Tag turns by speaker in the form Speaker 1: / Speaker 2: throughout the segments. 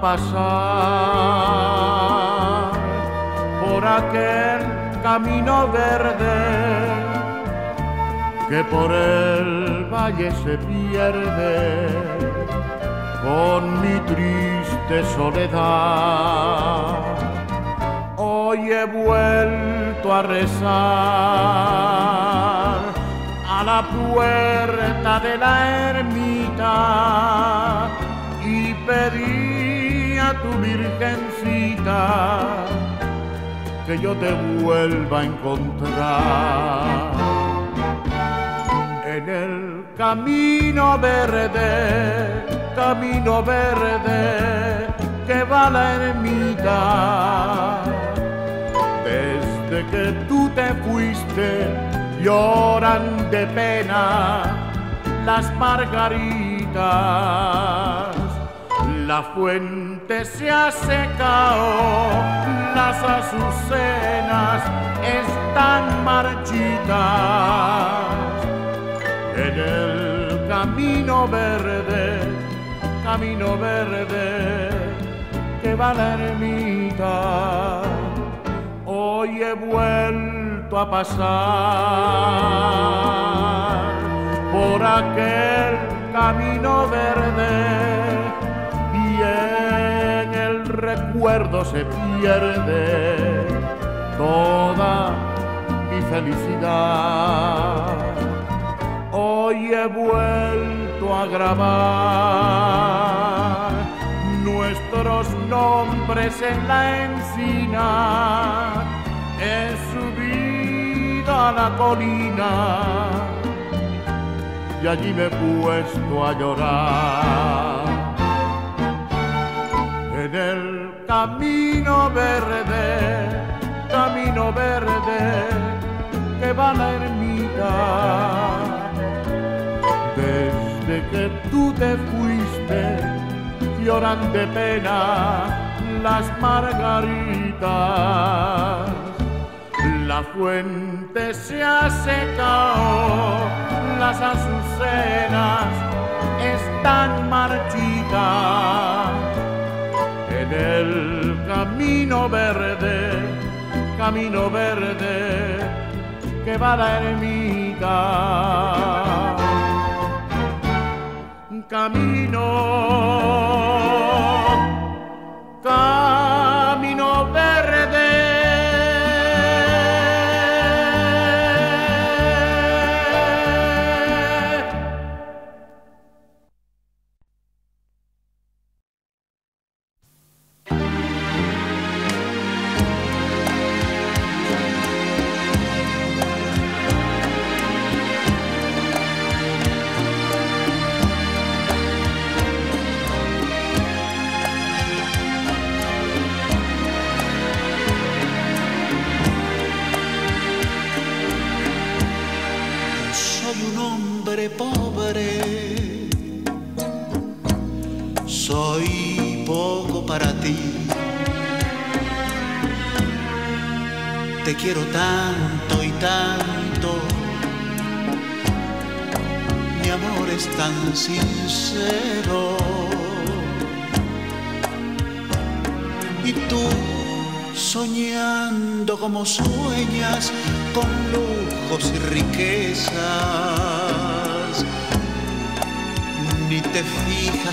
Speaker 1: pasar por aquel camino verde que por el valle se pierde con mi triste soledad. Hoy he vuelto a rezar a la puerta de la ermita y tu virgencita que yo te vuelva a encontrar en el camino verde, camino verde que va la ermita. Desde que tú te fuiste, lloran de pena las margaritas. La fuente se ha secado, las azucenas están marchitas. En el camino verde, camino verde que va la ermita, hoy he vuelto a pasar por aquel camino verde recuerdo se pierde toda mi felicidad. Hoy he vuelto a grabar nuestros nombres en la encina. He subido a la colina y allí me he puesto a llorar. En el camino verde, camino verde que va la ermita. Desde que tú te fuiste, lloran de pena las margaritas. La fuente se ha secado, las azucenas están marchitas. En el camino verde, camino verde que va la ermita. Camino, camino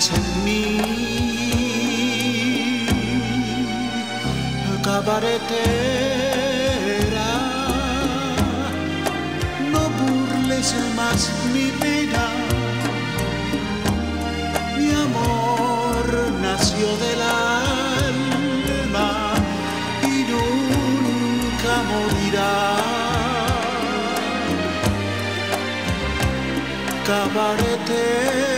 Speaker 2: fijas en mí, cabaretera. No burles más mi pena, mi amor nació del alma y nunca morirá. Cabaretera,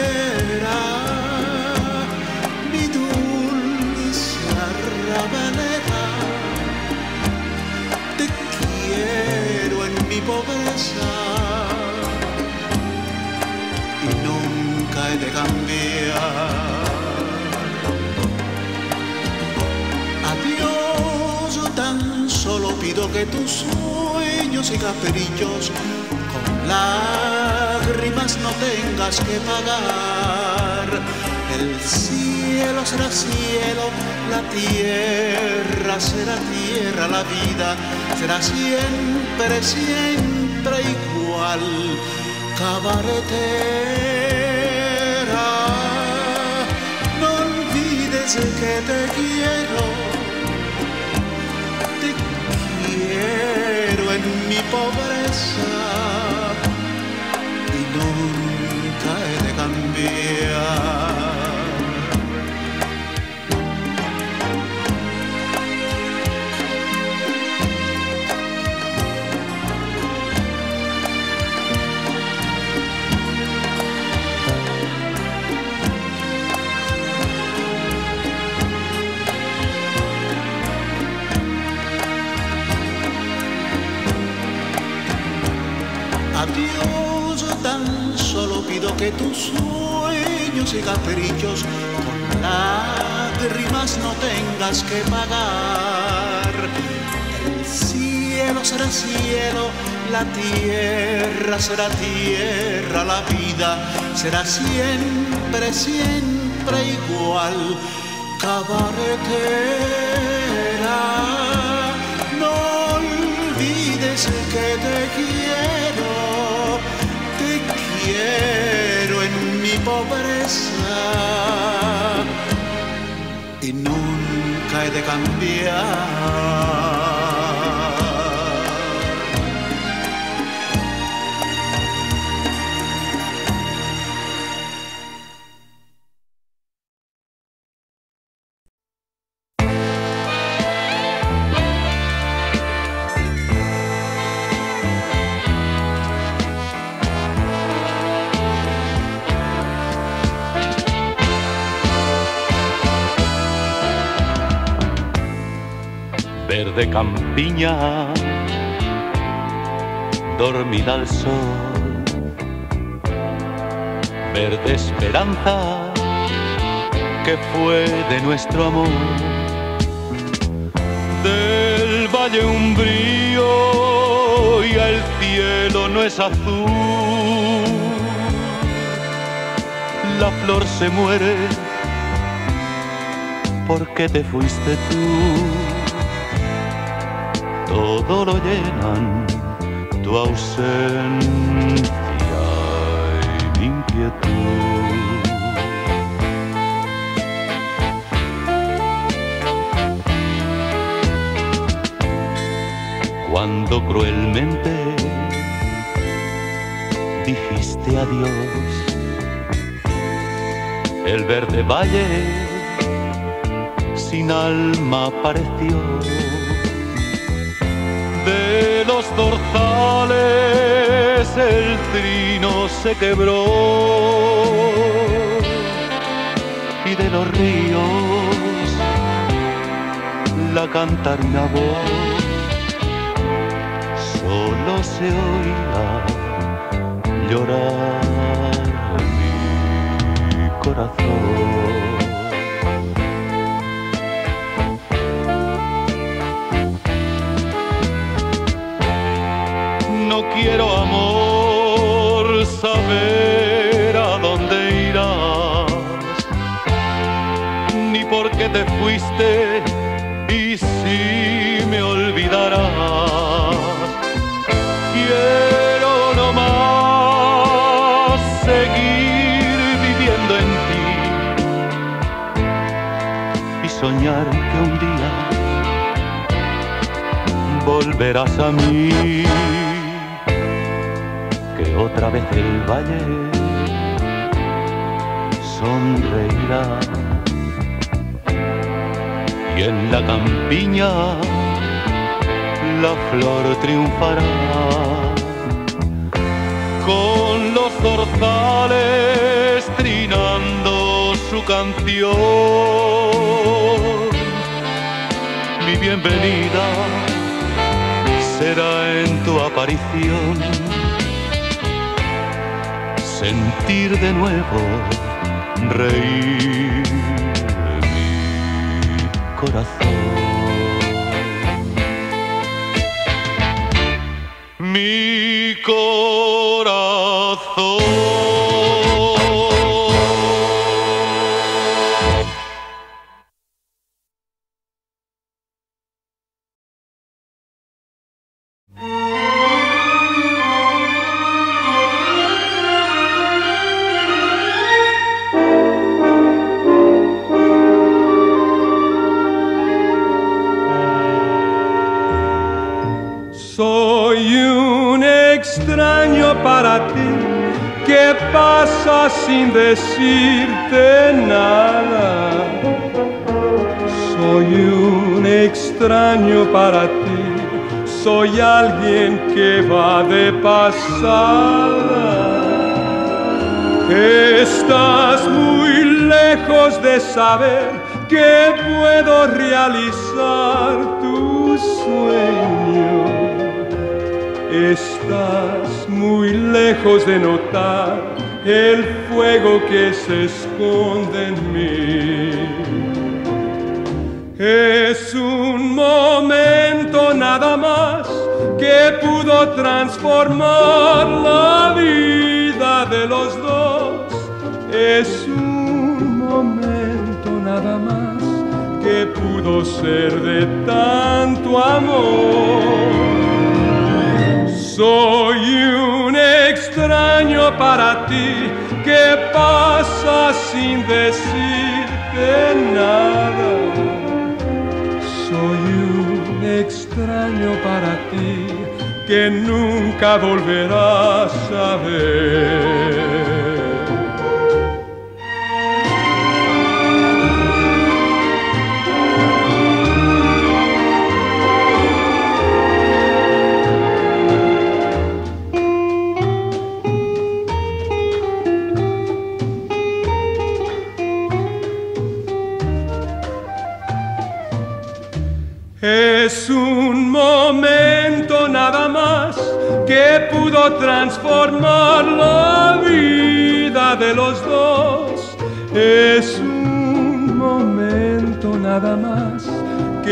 Speaker 2: pobreza y nunca he de cambiar. Adiós, yo tan solo pido que tus sueños y caperillos con lágrimas no tengas que pagar. El cielo será cielo, la tierra será tierra, la vida será siempre, siempre igual. Cabaretera, no olvides que te quiero, te quiero en mi pobreza y nunca he de cambiar. Que tus sueños y caprichos con lágrimas no tengas que pagar. El cielo será cielo, la tierra será tierra, la vida será siempre, siempre igual. Cabaretera, no olvides que te quiero, te quiero pobreza y nunca he de cambiar.
Speaker 3: Verde campiña, dormida al sol. Verde esperanza, que fue de nuestro amor. Del valle un brío y el cielo no es azul. La flor se muere porque te fuiste tú todo lo llenan tu ausencia y mi inquietud. Cuando cruelmente dijiste adiós, el verde valle sin alma pareció dorsales el trino se quebró y de los ríos la cantarina voz solo se oía llorar mi corazón. Quiero amor saber a dónde irás, ni por qué te fuiste y si me olvidarás. Quiero nomás seguir viviendo en ti y soñar que un día volverás a mí que otra vez el valle sonreirá. Y en la campiña la flor triunfará. Con los zorzales trinando su canción. Mi bienvenida será en tu aparición sentir de nuevo reír mi corazón. Mi corazón.
Speaker 4: Saber que puedo realizar tu sueño. Estás muy lejos de notar el fuego que se esconde en mí. Es un momento nada más que pudo transformar la vida de los dos. Es ser de tanto amor. Soy un extraño para ti que pasa sin decirte nada. Soy un extraño para ti que nunca volverás a ver.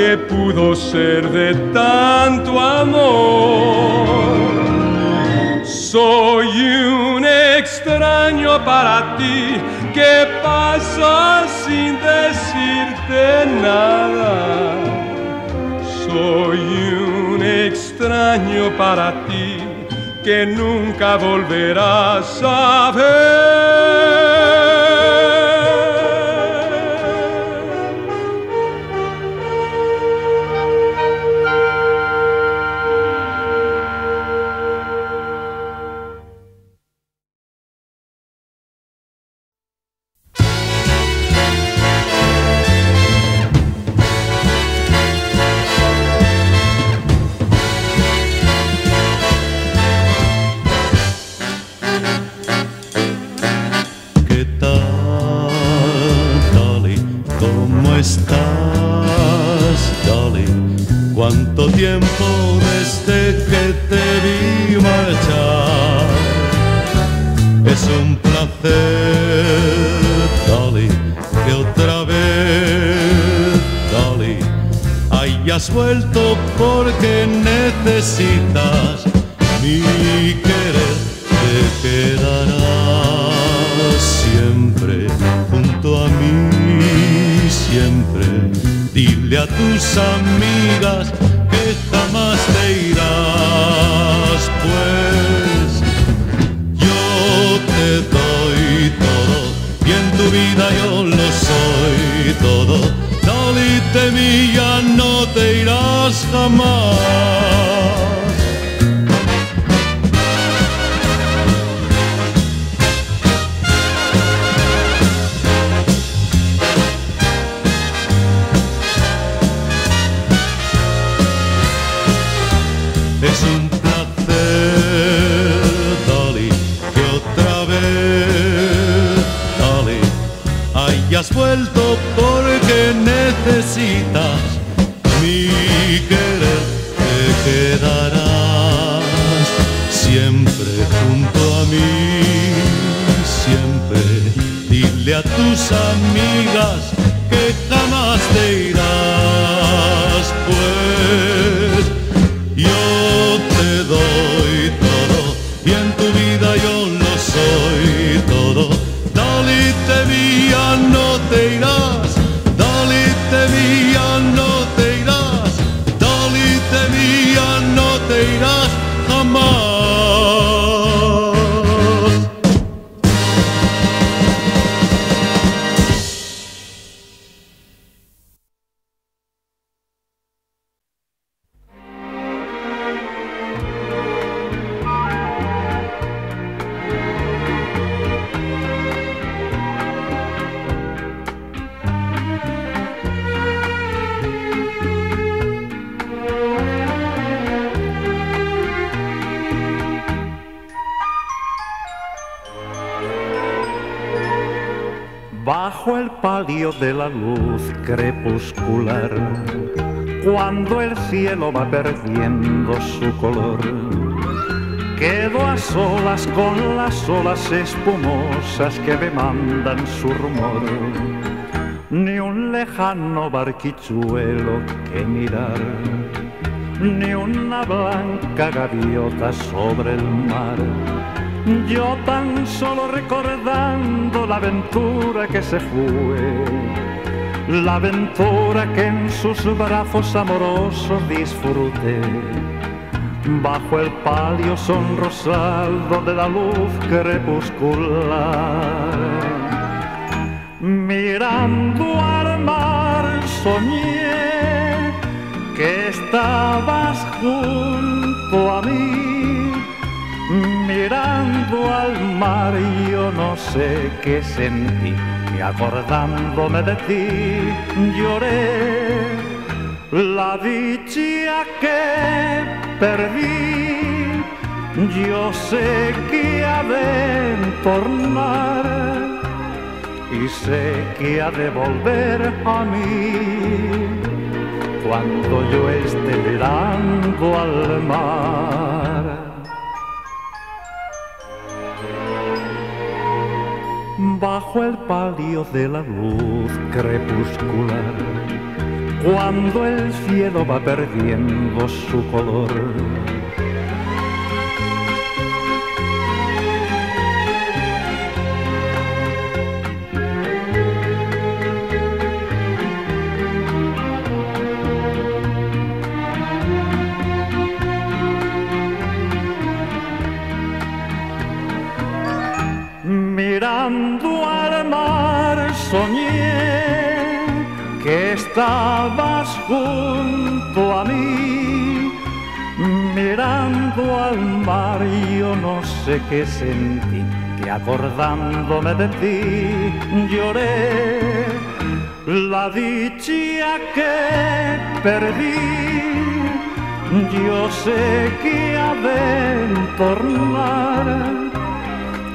Speaker 4: Que pudo ser de tanto amor. Soy un extraño para ti que pasa sin decirte nada soy un extraño para ti que nunca volverás a ver.
Speaker 5: Palio de la luz crepuscular, cuando el cielo va perdiendo su color. Quedo a solas con las olas espumosas que me mandan su rumor, ni un lejano barquichuelo que mirar, ni una blanca gaviota sobre el mar yo tan solo recordando la aventura que se fue, la aventura que en sus brazos amorosos disfruté, bajo el palio sonrosado de la luz crepuscular. Mirando al mar soñé que estabas junto a mí Mirando al mar yo no sé qué sentí y acordándome de ti lloré la dicha que perdí. Yo sé que ha de tornar y sé que ha de volver a mí cuando yo esté mirando al mar. Bajo el palio de la luz crepuscular, cuando el cielo va perdiendo su color. Estabas junto a mí. Mirando al mar yo no sé qué sentí, que acordándome de ti lloré la dicha que perdí. Yo sé que ha de tornar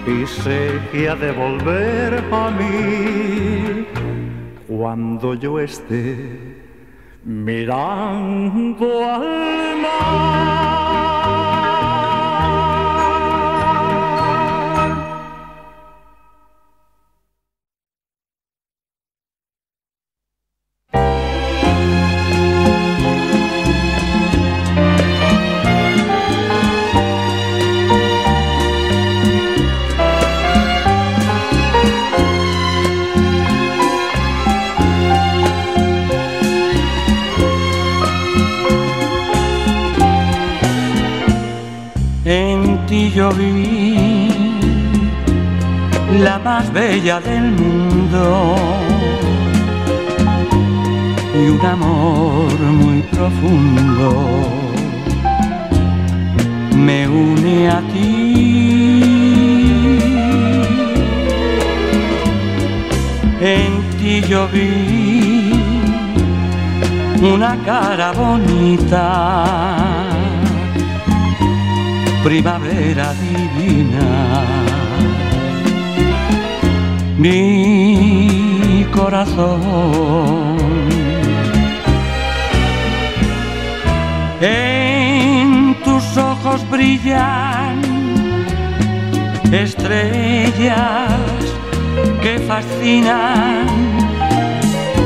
Speaker 5: y sé que ha de volver a mí cuando yo esté mirando al mar.
Speaker 6: Del mundo y un amor muy profundo me une a ti. En ti yo vi una cara bonita primavera divina. Mi corazón. En tus ojos brillan estrellas que fascinan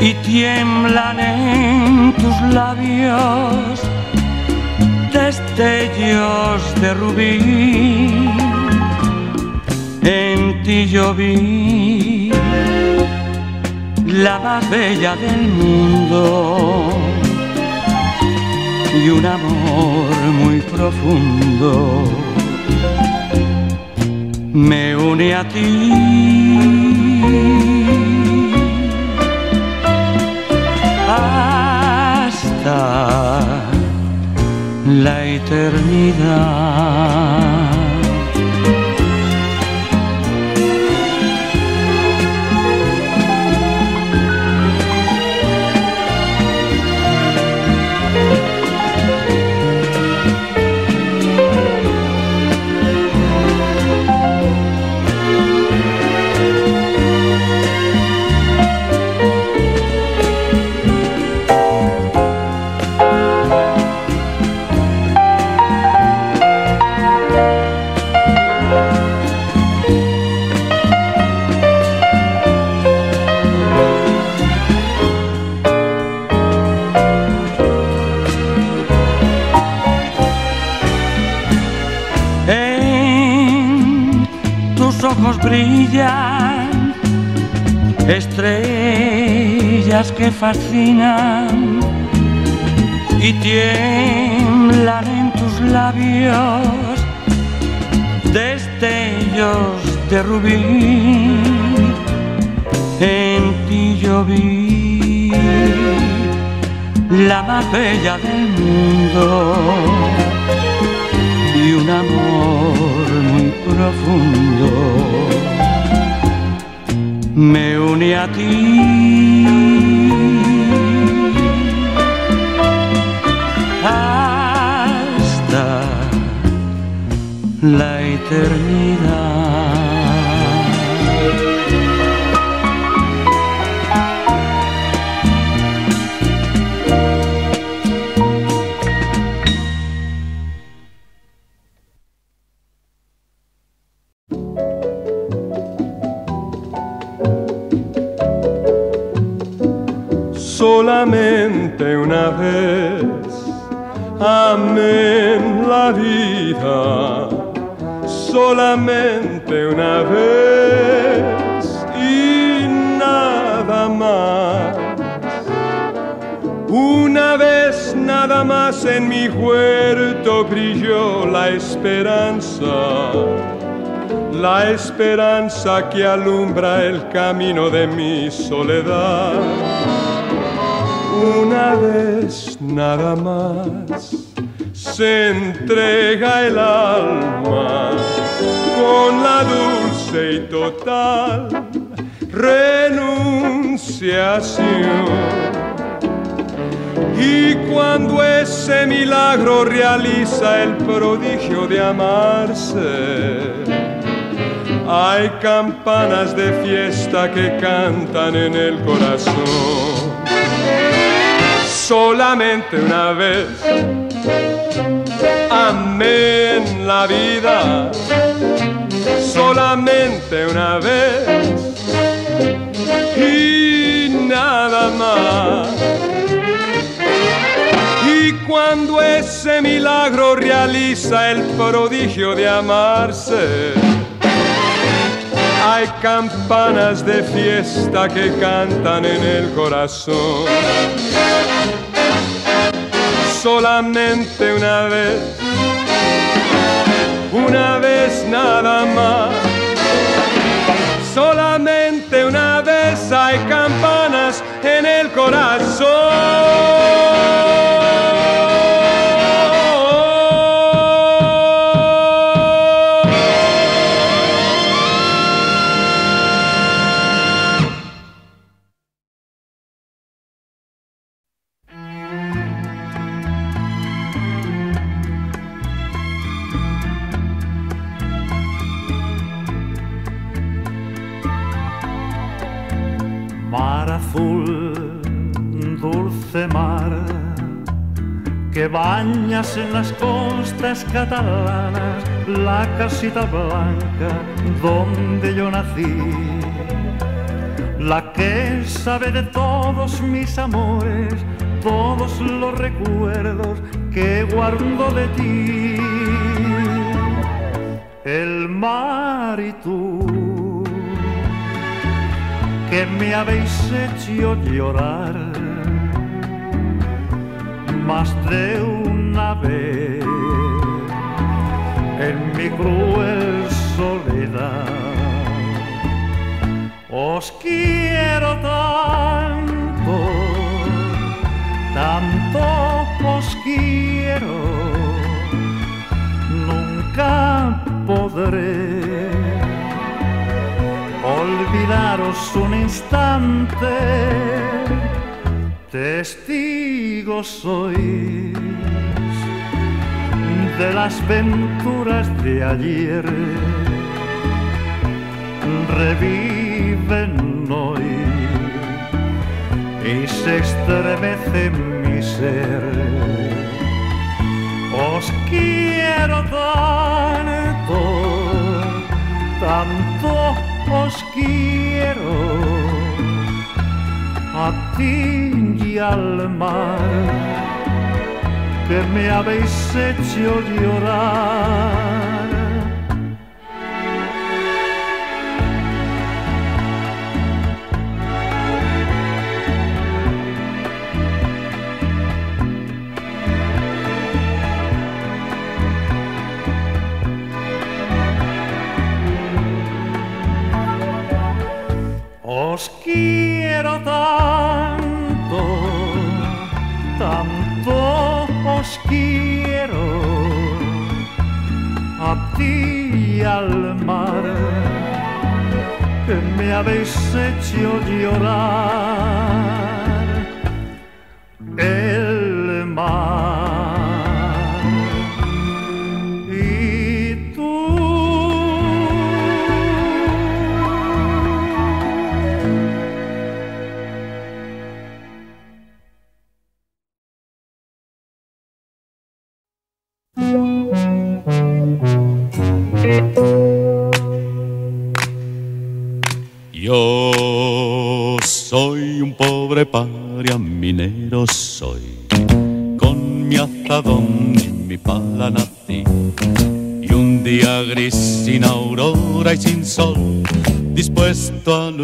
Speaker 6: y tiemblan en tus labios destellos de rubí, en ti yo vi la más bella del mundo y un amor muy profundo me une a ti. La eternidad. Estrellas que fascinan y tiemblan en tus labios destellos de rubí. En ti yo vi la más bella del mundo y un amor muy profundo me une a ti. Hasta la eternidad.
Speaker 4: Esperanza que alumbra el camino de mi soledad una vez nada más se entrega el alma con la dulce y total renunciación. Y cuando ese milagro realiza el prodigio de amarse, hay campanas de fiesta que cantan en el corazón solamente una vez. Amén la vida, solamente una vez y nada más. Y cuando ese milagro realiza el prodigio de amarse, hay campanas de fiesta que cantan en el corazón solamente una vez, una vez nada más. Solamente una vez hay campanas en el corazón.
Speaker 5: La casita blanca donde yo nací. La que sabe de todos mis amores, todos los recuerdos que guardo de ti. El mar y tú, que me habéis hecho llorar más de una vez en mi cruel soledad. Os quiero tanto, tanto os quiero, nunca podré olvidaros un instante Testigo sois de las venturas de ayer, reviven hoy y se estremece mi ser. Os quiero tanto, tanto os quiero a ti y al mar per me avesse eccezione di orare. Os quiero tanto, tanto. Quiero a ti y al mar que me habéis hecho llorar. El mar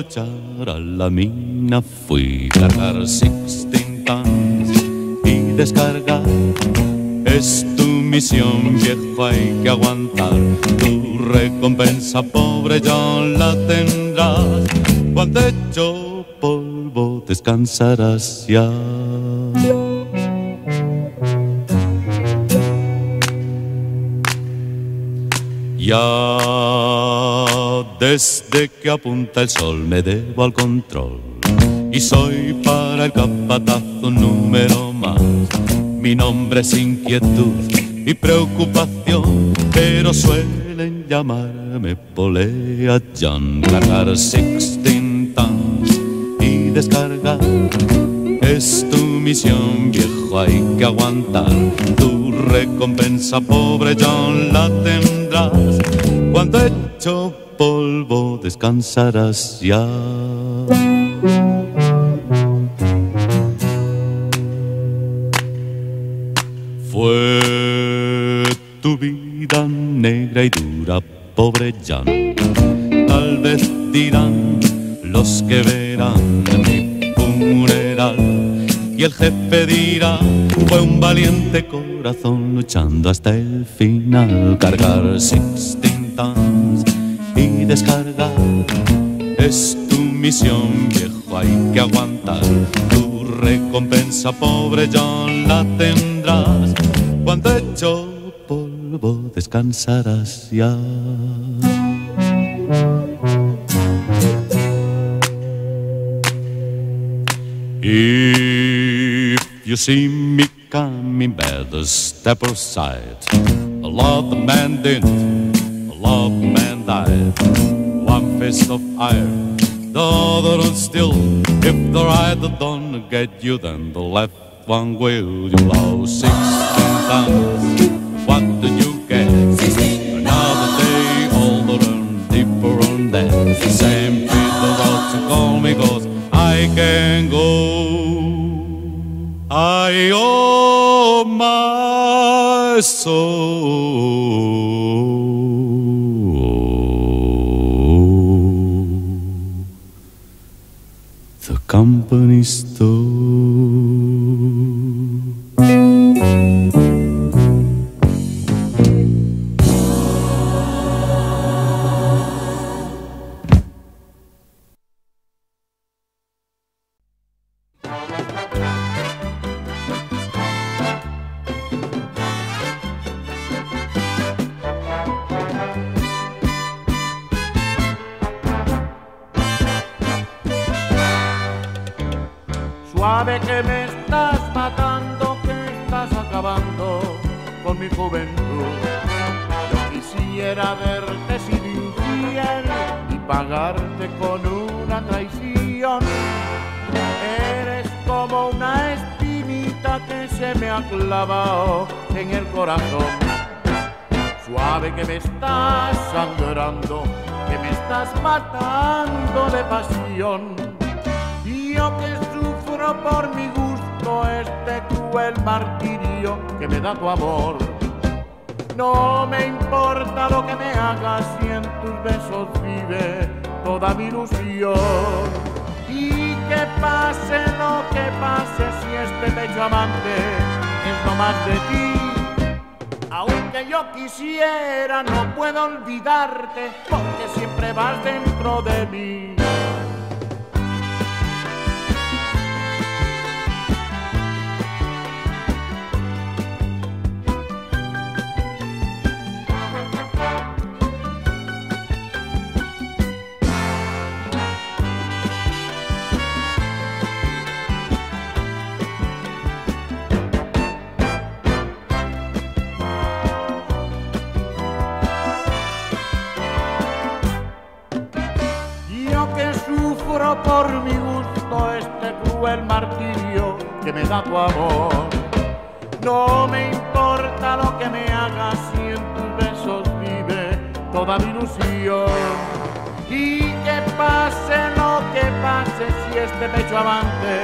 Speaker 3: dispuesto a la mina fui cargar sixteen tons y descargar. Es tu misión, viejo, hay que aguantar. Tu recompensa, pobre, ya la tendrás. Cuando hecho polvo, descansarás ya. Ya desde que apunta el sol me debo al control y soy para el capatazo número más. Mi nombre es inquietud y preocupación, pero suelen llamarme Polea John. Cargar sixteen tons y descargar es tu misión, viejo, hay que aguantar. Tu recompensa, pobre John, la tendrás. Cuando hecho polvo, descansarás ya. Fue tu vida negra y dura, pobre Jan. Tal vez dirán los que verán mi funeral. Y el jefe dirá, fue un valiente corazón luchando hasta el final. Cargar sixteen descargar es tu misión, viejo, hay que aguantar. Tu recompensa, pobre John, la tendrás. Cuando hecho polvo, descansarás ya. If you see me coming, better step aside. A lot of man didn't, of man. One fist of iron, the other still. If the right don't get you, then the left one will. You lost sixteen tons. What did you get? Another day, older and deeper on that. Same people out to call me, cause I can go. I owe my soul. Company store.
Speaker 5: Juventud. Yo quisiera verte sin infiel y pagarte con una traición. Eres como una espinita que se me ha clavado en el corazón. Suave que me estás sangrando, que me estás matando de pasión. Y yo que sufro por mi gusto este cruel martirio que me da tu amor. No me importa lo que me hagas si en tus besos vive toda mi ilusión. Y que pase lo que pase si este pecho amante es lo más de ti. Aunque yo quisiera, no puedo olvidarte porque siempre vas dentro de mí. Tu amor. No me importa lo que me hagas si en tus besos vive toda mi ilusión. Y que pase lo que pase si este pecho amante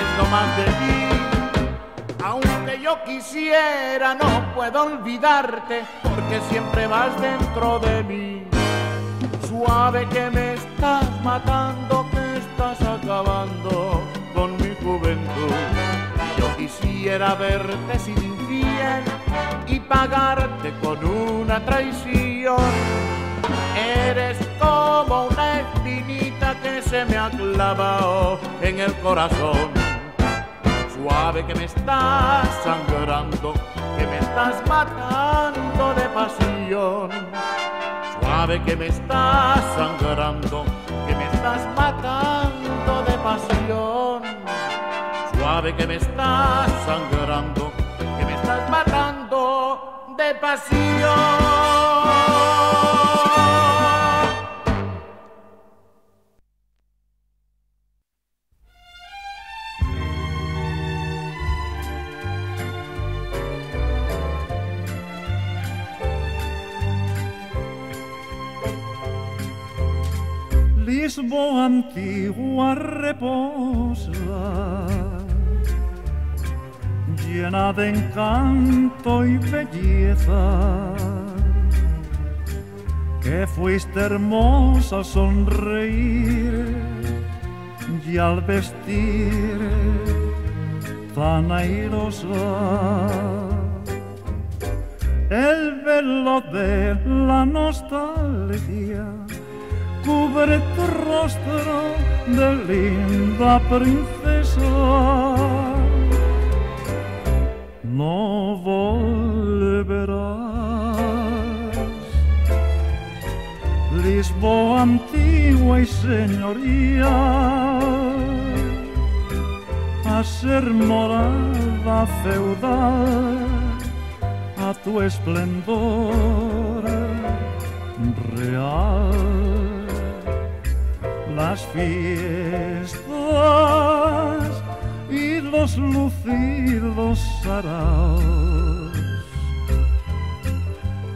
Speaker 5: es lo más de ti. Aunque yo quisiera, no puedo olvidarte porque siempre vas dentro de mí. Suave que me estás matando, quisiera verte sin infiel y pagarte con una traición. Eres como una espinita que se me ha clavado en el corazón. Suave que me estás sangrando, que me estás matando de pasión Suave que me estás sangrando, que me estás matando de pasión. Suave que me estás sangrando, que me estás matando de pasión. Lisboa antigua reposa, llena de encanto y belleza, que fuiste hermosa al sonreír y al vestir tan airosa. El velo de la nostalgia cubre tu rostro de linda princesa. No volverás, Lisboa antigua y señoría, a ser morada feudal a tu esplendor real. Las fiestas los lucidos saraos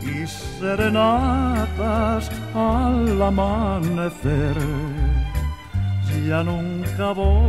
Speaker 5: y serenatas al amanecer. Ya nunca volverán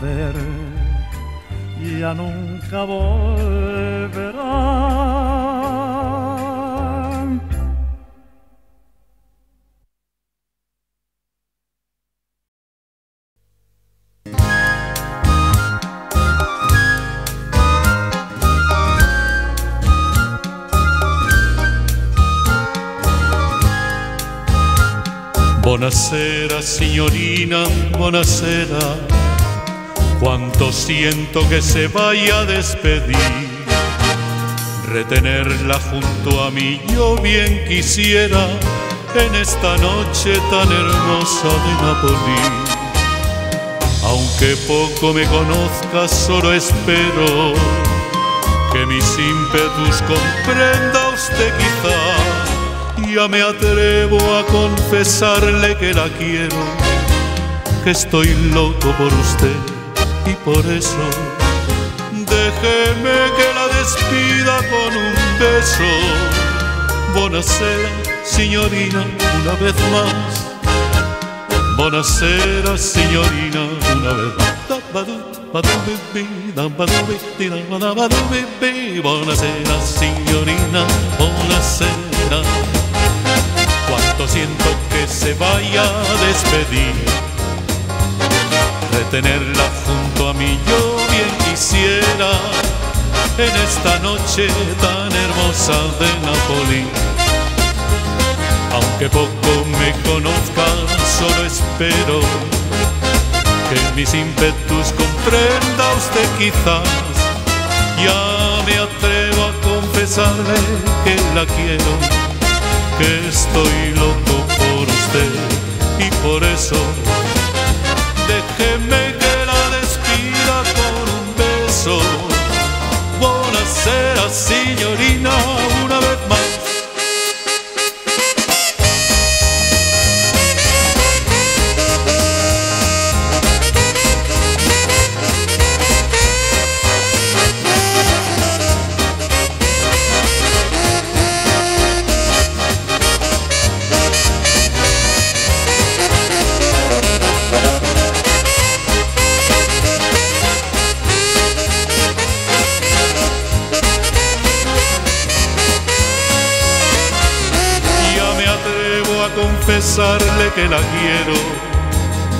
Speaker 5: amanecer ya nunca volverán.
Speaker 3: Buonasera, cuánto siento que se vaya a despedir. Retenerla junto a mí yo bien quisiera en esta noche tan hermosa de Napoli. Aunque poco me conozca, solo espero que mis ímpetus comprenda usted quizá ya me atrevo a confesarle que la quiero, que estoy loco por usted y por eso déjeme que la despida con un beso. Buonasera, signorina, una vez más. Buonasera, signorina, una vez más. Buonasera, signorina, buonasera siento que se vaya a despedir. Retenerla junto a mí yo quisiera en esta noche tan hermosa de Napoli. Aunque poco me conozcan, solo espero que mis ímpetus comprenda usted quizás. Ya me atrevo a confesarle que la quiero, que estoy loco por usted y por eso que la quiero,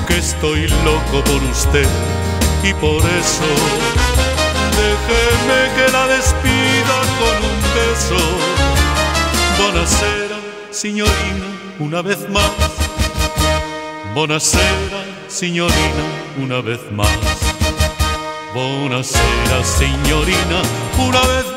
Speaker 3: que estoy loco por usted y por eso déjeme que la despida con un beso. Buonasera, signorina, una vez más. Buonasera, signorina, una vez más. Buonasera, signorina, una vez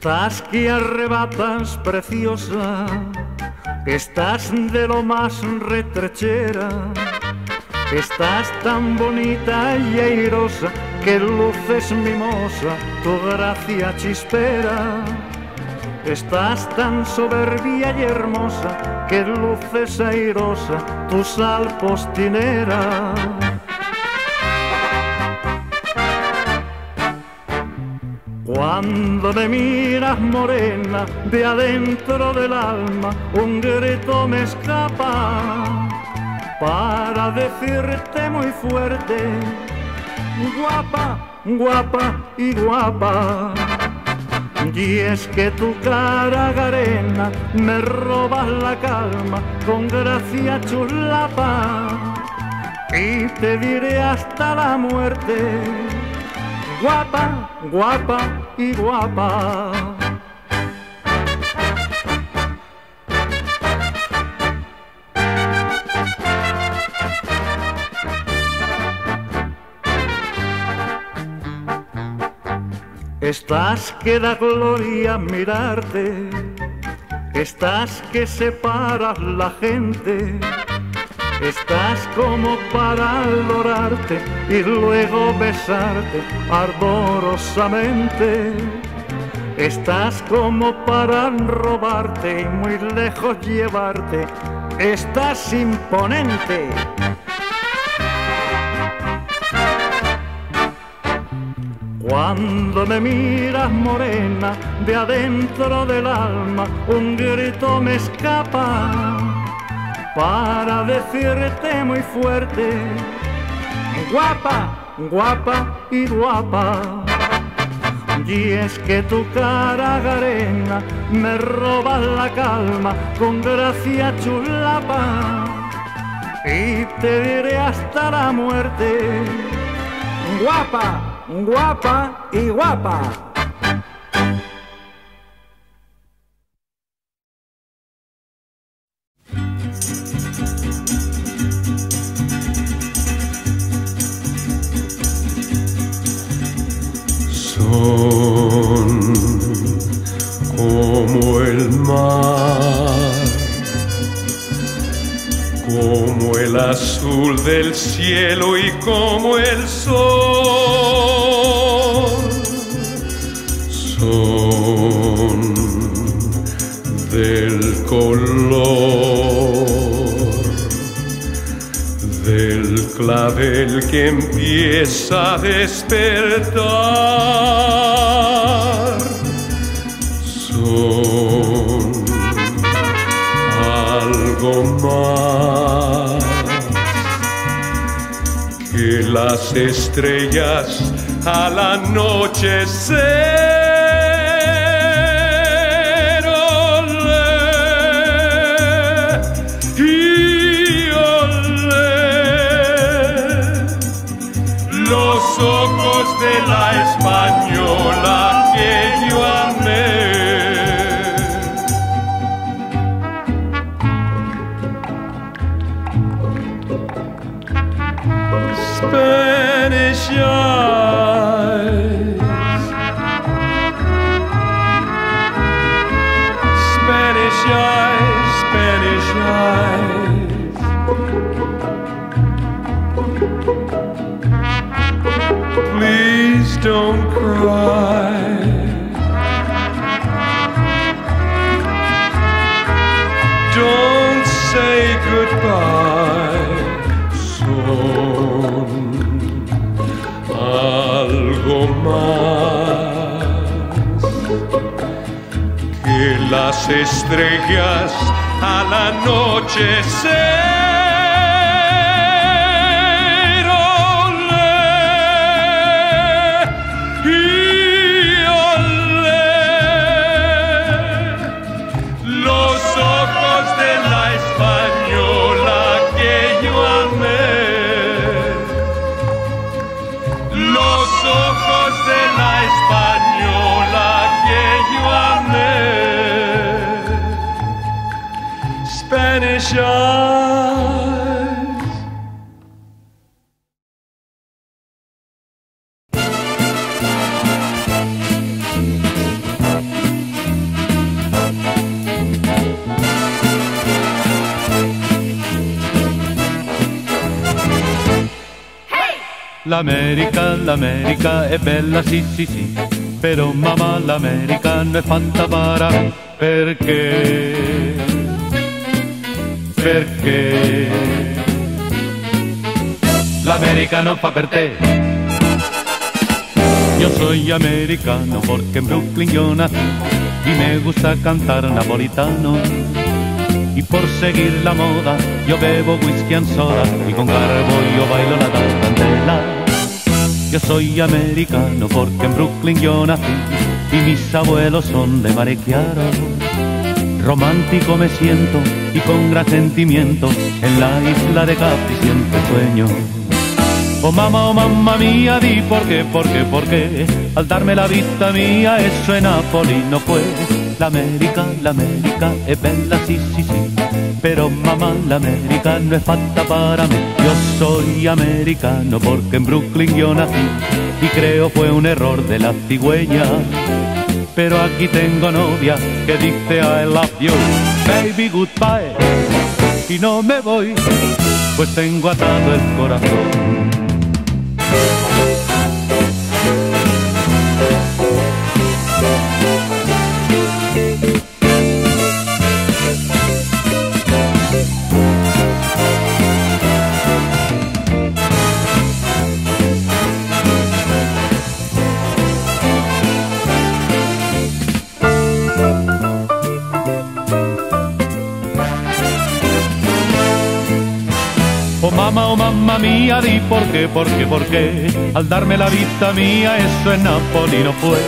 Speaker 5: Estás que arrebatas preciosa, estás de lo más retrechera, estás tan bonita y airosa que luces mimosa tu gracia chispera. Estás tan soberbia y hermosa que luces airosa tu sal postinera. Cuando me miras morena, de adentro del alma un grito me escapa para decirte muy fuerte, guapa, guapa y guapa. Y es que tu cara garena me robas la calma con gracia chulapa y te diré hasta la muerte guapa, guapa Estás que da gloria mirarte, estás que separas la gente. Estás como para adorarte y luego besarte ardorosamente. Estás como para robarte y muy lejos llevarte. Estás imponente. Cuando me miras morena, de adentro del alma, un grito me escapa para decirte muy fuerte, guapa, guapa y guapa. Y es que tu cara garena me roba la calma con gracia chulapa y te diré hasta la muerte, guapa, guapa y guapa.
Speaker 4: Azul del cielo y como el sol. Son del color del clavel que empieza a despertar. Las estrellas al anochecer. Olé, y olé, los ojos de la española que las estrellas al anochecer.
Speaker 3: L'America, l'America è bella, sì, sì, sì. Però mamma, l'America non è fatta para. Perché? Perché? L'America non fa per te. Yo soy americano porque en Brooklyn yo nací y me gusta cantar napolitano. Y por seguir la moda yo bebo whisky and soda y con garbo yo bailo la tarantela. Yo soy americano porque en Brooklyn yo nací y mis abuelos son de Marequiaro. Romántico me siento y con gran sentimiento en la isla de Capri siempre sueño. Oh mamá, oh mamma mía, di por qué, por qué, por qué. Al darme la vista mía, eso en Napoli no fue. La América, la América è bella, sí, sí, sí. Pero mamá, la América no es fatta para mí. Yo soy americano porque en Brooklyn yo nací. Y creo fue un error de la cigüeña. Pero aquí tengo novia que dice I love you, baby goodbye. Y no me voy, pues tengo atado el corazón. Mía, di por qué, por qué, por qué. Al darme la vista mía, eso en Napoli no fue.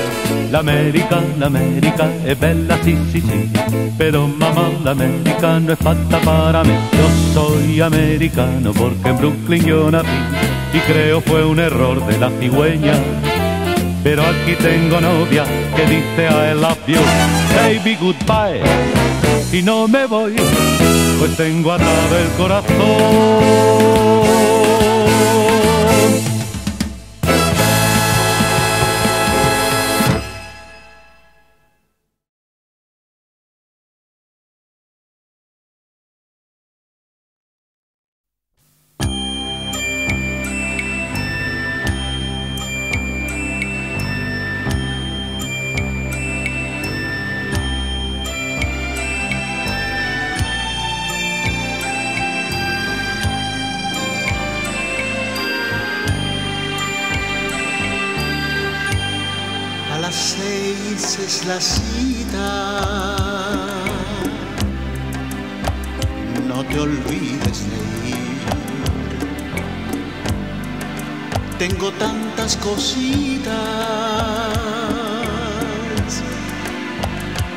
Speaker 3: La América, la América è bella, sí, sí, sí. Pero mamá, la América no es fatta para mí. Yo soy americano porque en Brooklyn yo nací. Y creo fue un error de la cigüeña. Pero aquí tengo novia que dice I love you, baby goodbye. Y no me voy, pues tengo atado el corazón.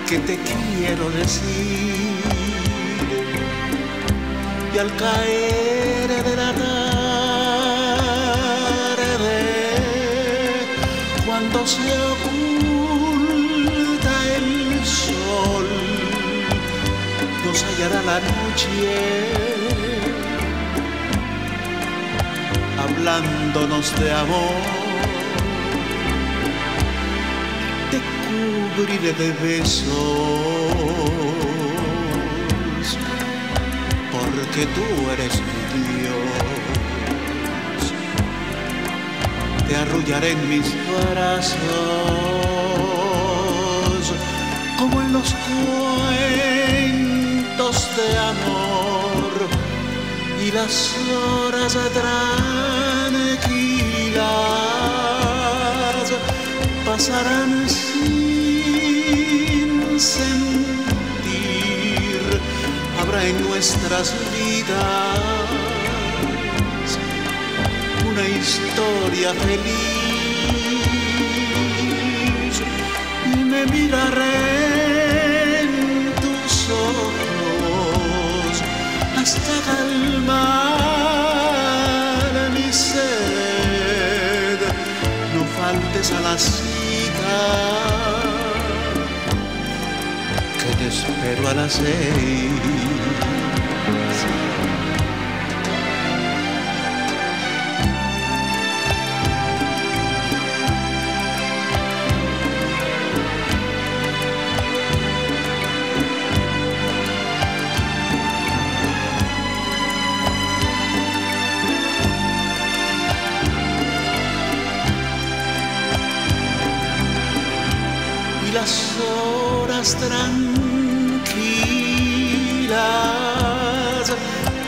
Speaker 2: Que te quiero decir. Y al caer de la tarde, cuando se oculta el sol, nos hallará la noche hablándonos de amor. Cubriré de besos, porque tú eres mi Dios. Te arrullaré en mis brazos, como en los cuentos de amor y las horas tranquilas pasarán sin sentir. Habrá en nuestras vidas una historia feliz me miraré en tus ojos hasta calmar mi sed. No faltes a la cita, te espero a las seis.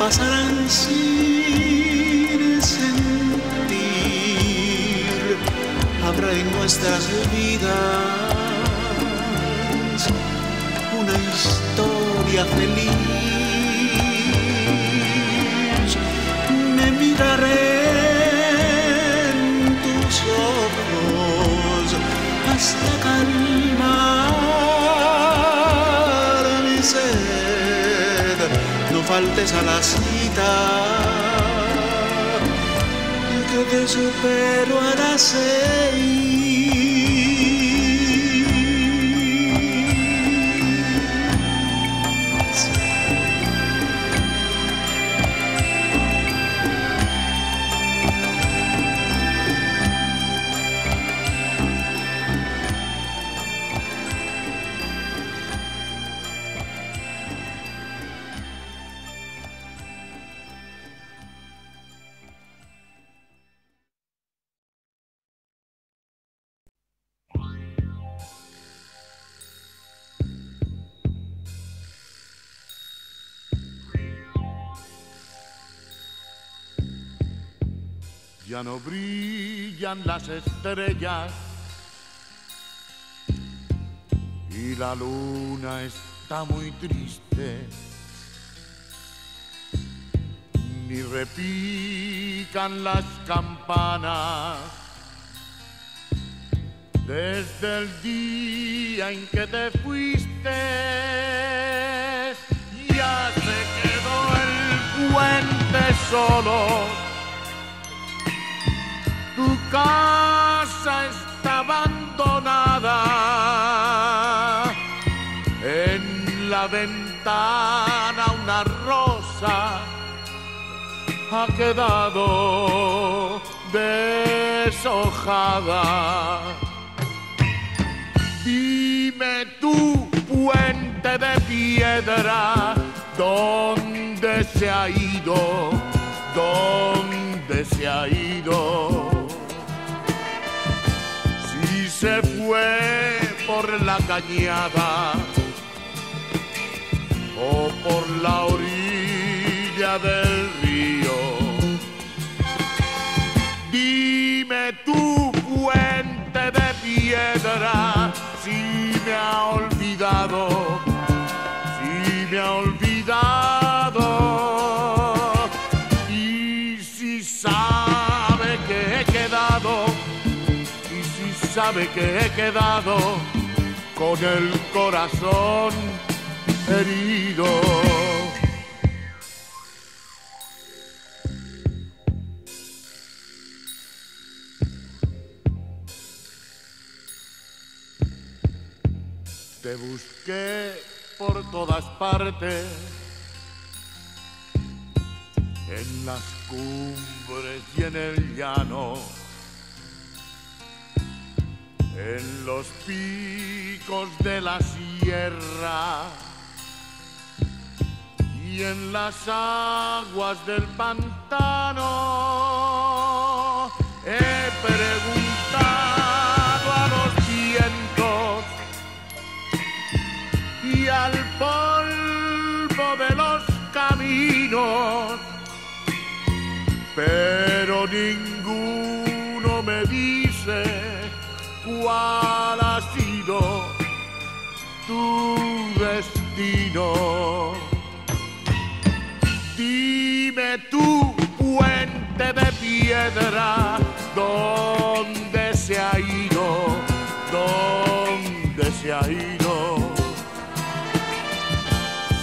Speaker 2: Pasarán sin sentir. Habrá en nuestras vidas una historia feliz. Me miraré faltes a la cita, que te supero a las seis.
Speaker 1: Ya no brillan las estrellas y la luna está muy triste. Ni repican las campanas desde el día en que te fuiste. Ya se quedó el puente solo casa está abandonada. En la ventana una rosa ha quedado deshojada. Dime tu puente de piedra, ¿dónde se ha ido? ¿Dónde se ha ido? Se fue por la cañada o por la orilla del río. Dime tu puente de piedra si me ha olvidado, si me ha olvidado sabe que he quedado con el corazón herido. Te busqué por todas partes, en las cumbres y en el llano, en los picos de la sierra y en las aguas del pantano. He preguntado a los vientos y al polvo de los caminos, pero ninguno cuál ha sido tu destino. Dime tú, puente de piedra, ¿dónde se ha ido? ¿Dónde se ha ido?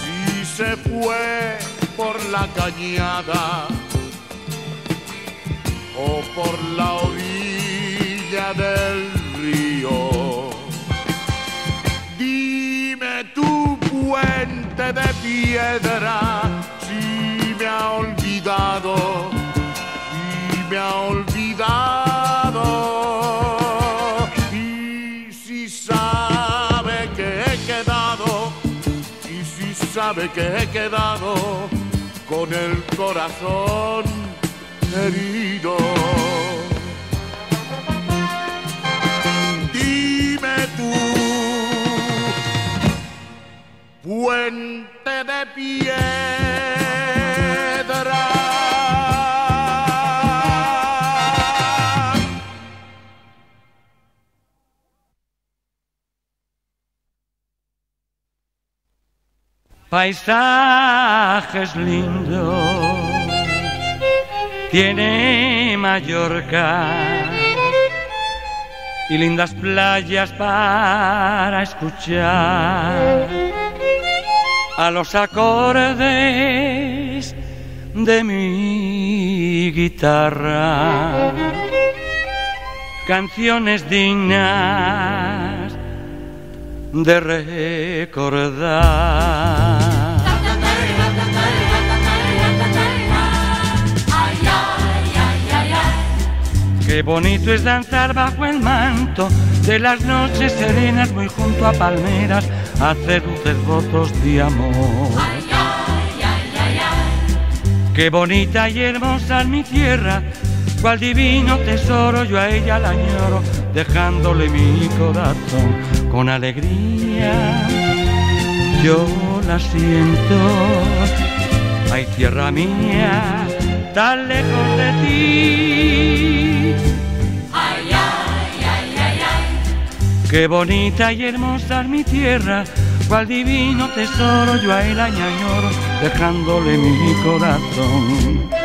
Speaker 1: Si se fue por la cañada o por la orilla del puente de piedra, si me ha olvidado, si me ha olvidado. Y si sabe que he quedado, y si sabe que he quedado con el corazón herido. Puente de piedra.
Speaker 6: Paisajes lindos tiene Mallorca y lindas playas para escuchar a los acordes de mi guitarra. Canciones dignas de recordar. Qué bonito es danzar bajo el manto de las noches serenas, muy junto a palmeras, hacer dulces votos de amor. Qué bonita y hermosa es mi tierra, cual divino tesoro yo a ella la añoro, dejándole mi corazón con alegría. Yo la siento, ay tierra mía, tan lejos de ti. Qué bonita y hermosa es mi tierra, cual divino tesoro yo a él añoro, dejándole mi corazón.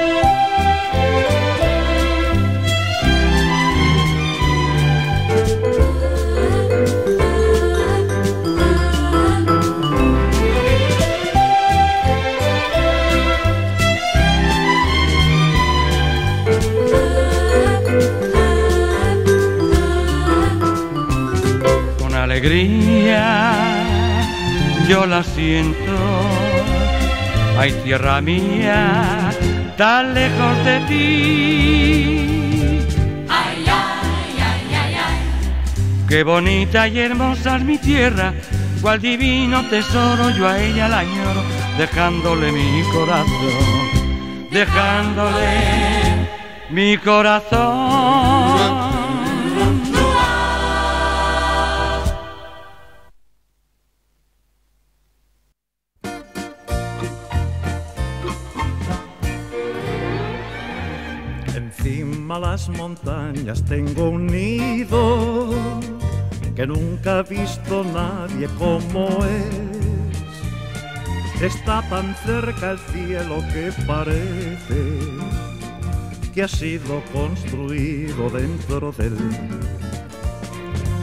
Speaker 6: Alegría yo la siento. Ay, tierra mía, tan lejos de ti. Qué bonita y hermosa es mi tierra, cual divino tesoro yo a ella la añoro, dejándole mi corazón, dejándole mi corazón.
Speaker 5: Las montañas tengo un nido que nunca ha visto nadie como es. Está tan cerca el cielo que parece que ha sido construido dentro del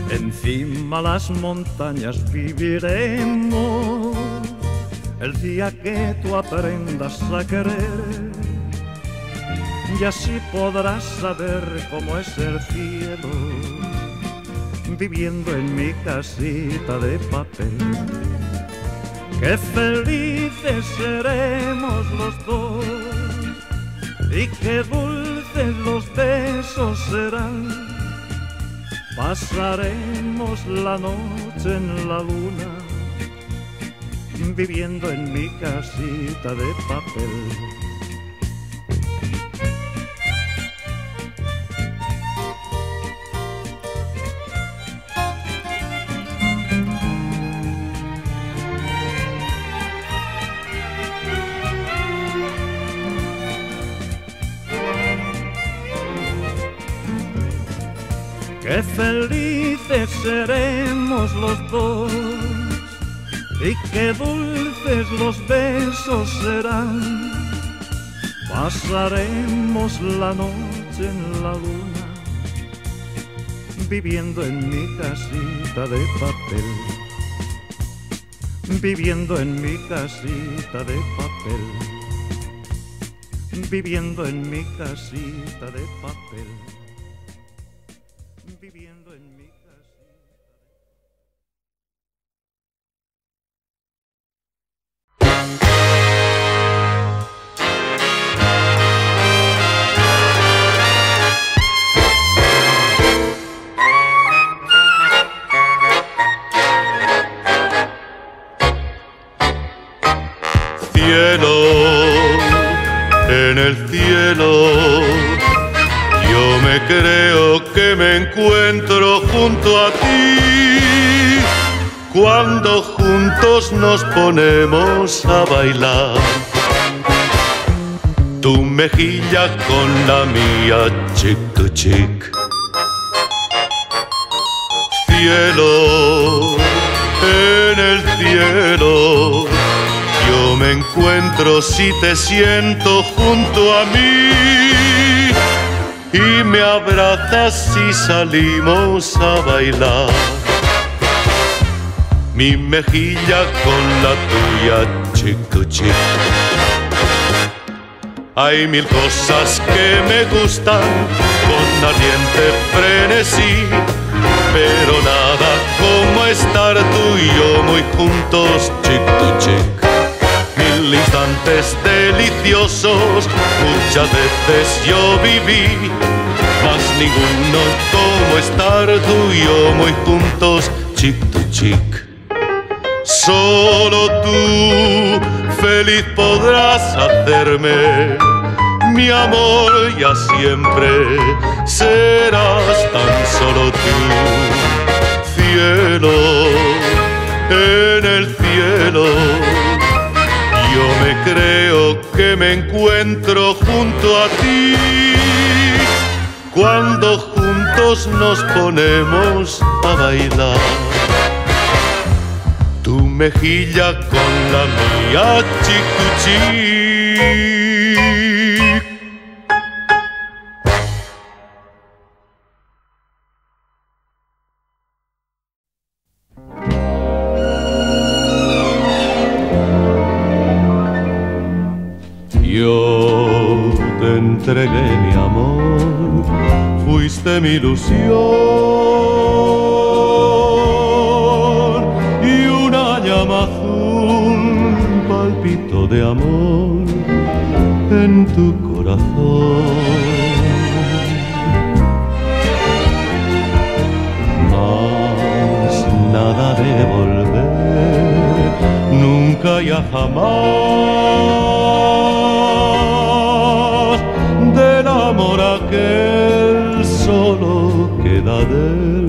Speaker 5: Encima las montañas viviremos el día que tú aprendas a querer. Y así podrás saber cómo es el cielo, viviendo en mi casita de papel. Qué felices seremos los dos y qué dulces los besos serán Pasaremos la noche en la luna, viviendo en mi casita de papel. Qué felices seremos los dos y qué dulces los besos serán. Pasaremos la noche en la luna, viviendo en mi casita de papel. Viviendo en mi casita de papel. Viviendo en mi casita de papel
Speaker 3: el cielo, yo me creo que me encuentro junto a ti. Cuando juntos nos ponemos a bailar, tu mejilla con la mía, chic to chic. Cielo, en el cielo, me encuentro si te siento junto a mí y me abrazas si salimos a bailar. Mi mejilla con la tuya, chico chico. Hay mil cosas que me gustan con ardiente frenesí, pero nada como estar tú y yo muy juntos, chico chico instantes deliciosos, muchas veces yo viví, mas ninguno como estar tú y yo muy juntos, chic to chic. Solo tú feliz podrás hacerme, mi amor ya siempre serás tan solo tú, cielo, en el cielo yo me creo que me encuentro junto a ti cuando juntos nos ponemos a bailar. Tu mejilla con la mía, chicuchi. Entregué mi amor, fuiste mi ilusión y una llama azul palpito de amor en tu corazón. Mas nada de volver, nunca ya jamás aquel solo queda del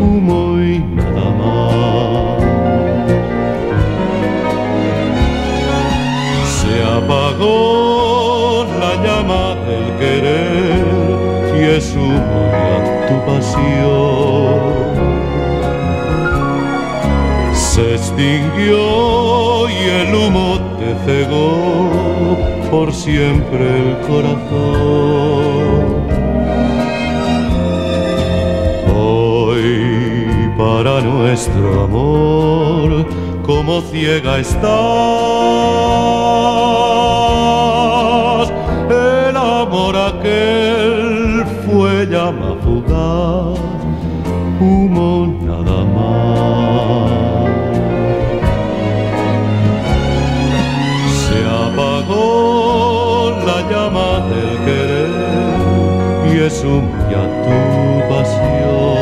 Speaker 3: humo y nada más. Se apagó la llama del querer y es humo ya tu pasión se extinguió y el humo te cegó por siempre el corazón. Hoy para nuestro amor, como ciega estás. El amor aquel un tu pasión.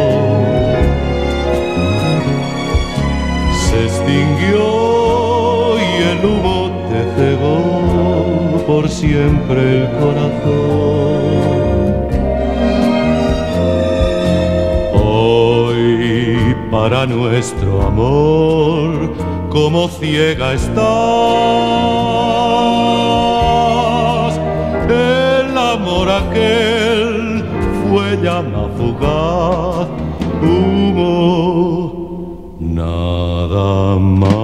Speaker 3: extinguió y el humo te cegó por siempre el corazón. Hoy para nuestro amor, como ciega estás, el amor aquel llama fugaz, humo nada
Speaker 5: Eres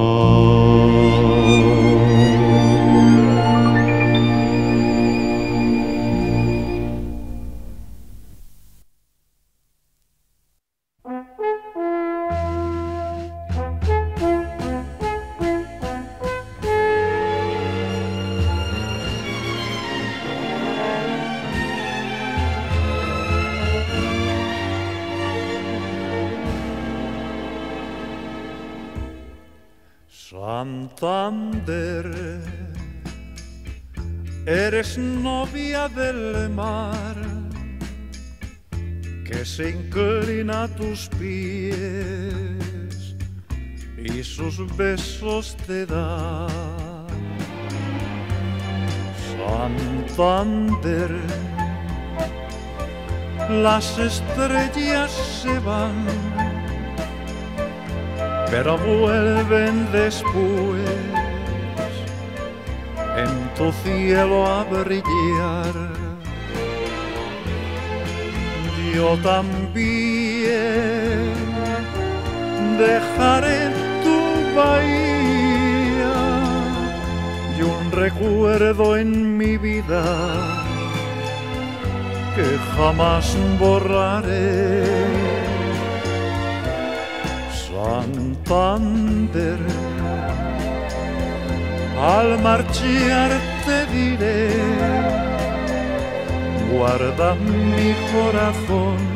Speaker 5: tus pies y sus besos te da. Santander, las estrellas se van, pero vuelven después en tu cielo a brillar. Yo también dejaré tu bahía y un recuerdo en mi vida que jamás borraré. Santander al marchar te diré, guarda mi corazón,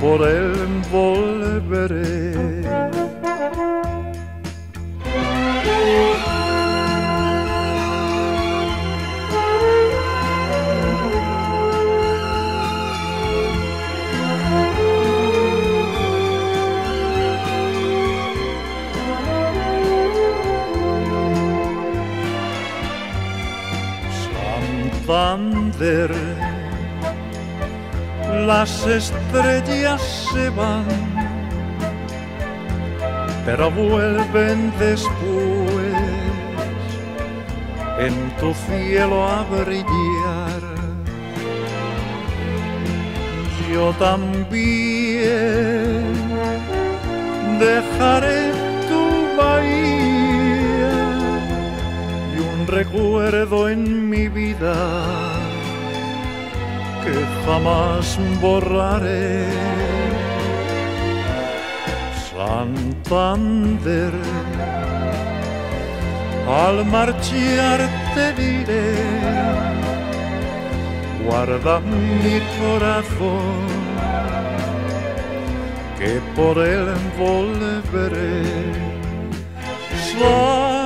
Speaker 5: por él volveré. Las estrellas se van, pero vuelven después en tu cielo a brillar. Yo también dejaré tu bahía y un recuerdo en mi vida que jamás borraré. Santander, al marchar te diré, guarda mi corazón, que por él volveré. Santander.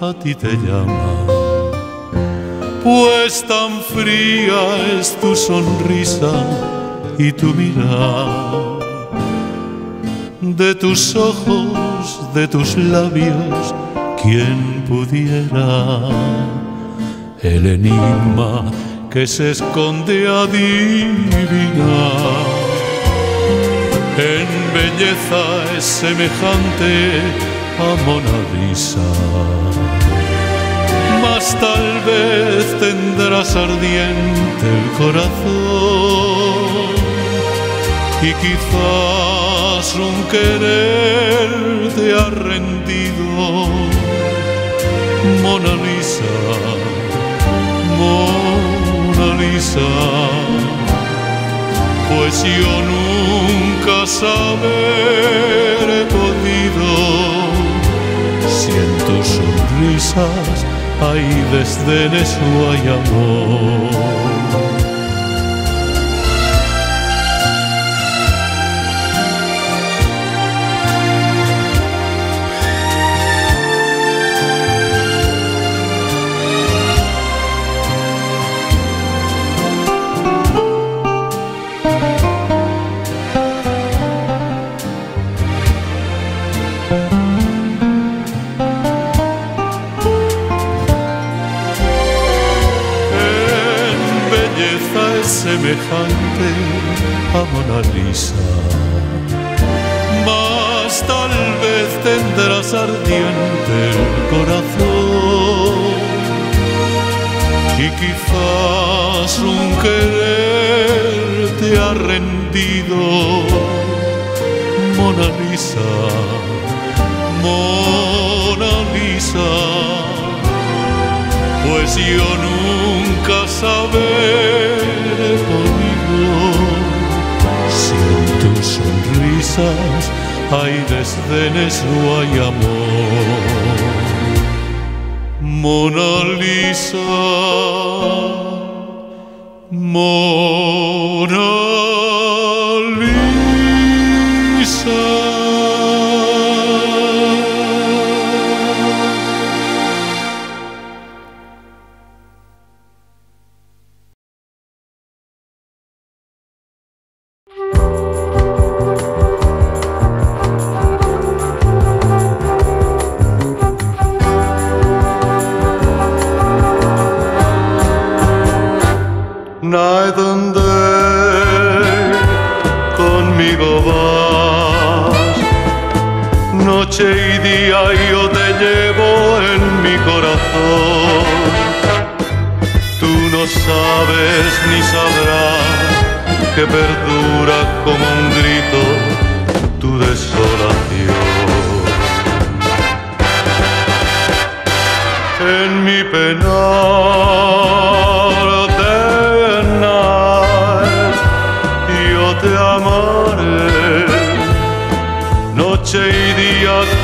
Speaker 2: A
Speaker 3: ti te llama. Pues tan fría es tu sonrisa y tu mirar. De tus ojos, de tus labios, ¿quién pudiera el enigma que se esconde adivinar? en belleza es semejante a Mona Lisa. Mas tal vez tendrás ardiente el corazón y quizás un querer te ha rendido. Mona Lisa, Mona Lisa pues yo nunca saber podido. Si en tus sonrisas hay desdenes o hay amor. Semejante a Mona Lisa. Mas tal vez tendrás ardiente el corazón y quizás un querer te ha rendido. Mona Lisa, Mona Lisa pues yo nunca saber hay desdenes o hay amor. Mona Lisa, Mona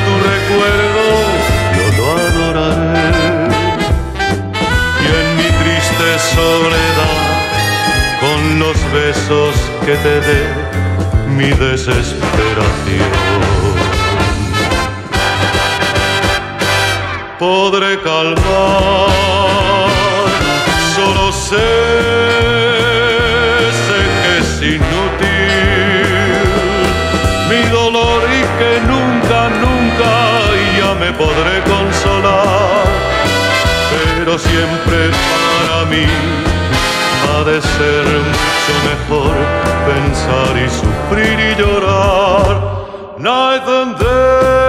Speaker 3: tu recuerdo yo lo adoraré. Y en mi triste soledad, con los besos que te dé, mi desesperación. podré calmar, solo sé, sé que es inútil podré consolar, pero siempre para mí ha de ser mucho mejor pensar y sufrir y llorar. Night and day.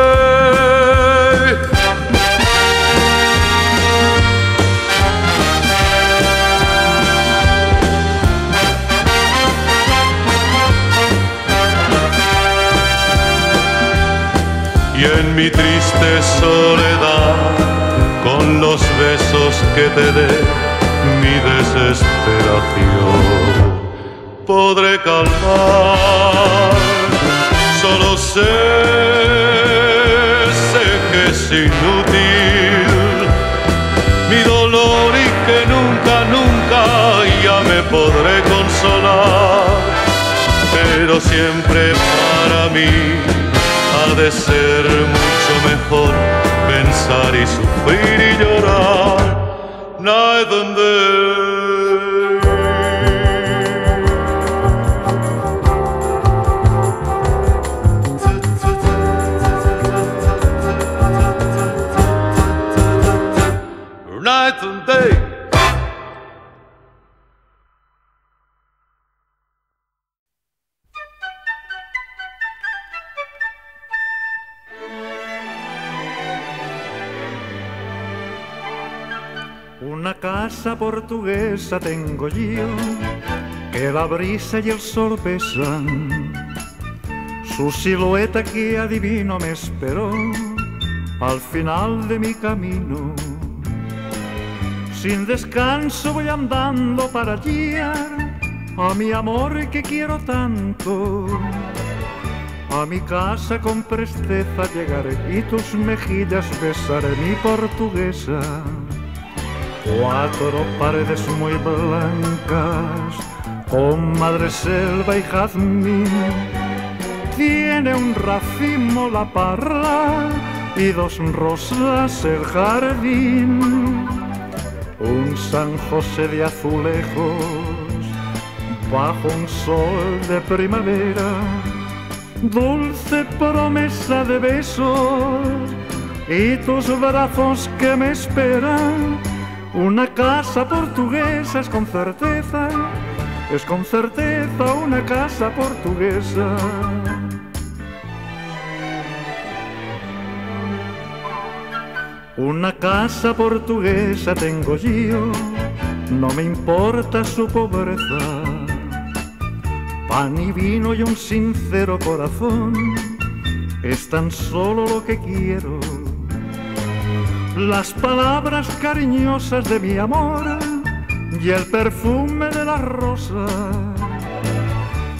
Speaker 3: y en mi soledad, con los besos que te dé, mi desesperación podré calmar. Solo sé, sé que es inútil mi dolor y que nunca, nunca ya me podré consolar, pero siempre para mí de ser mucho mejor pensar y sufrir y llorar. Night.
Speaker 5: Portuguesa tengo yo, que la brisa y el sol besan. Su silueta que adivino me esperó al final de mi camino. Sin descanso voy andando para guiar a mi amor que quiero tanto. A mi casa con presteza llegaré y tus mejillas besaré mi portuguesa. Cuatro paredes muy blancas, con madre selva y jazmín. Tiene un racimo la parra y dos rosas el jardín. Un San José de azulejos, bajo un sol de primavera. Dulce promesa de besos y tus brazos que me esperan. Una casa portuguesa es con certeza, es con certeza una casa portuguesa. Una casa portuguesa tengo yo, no me importa su pobreza. Pan y vino y un sincero corazón es tan solo lo que quiero las palabras cariñosas de mi amor y el perfume de las rosas.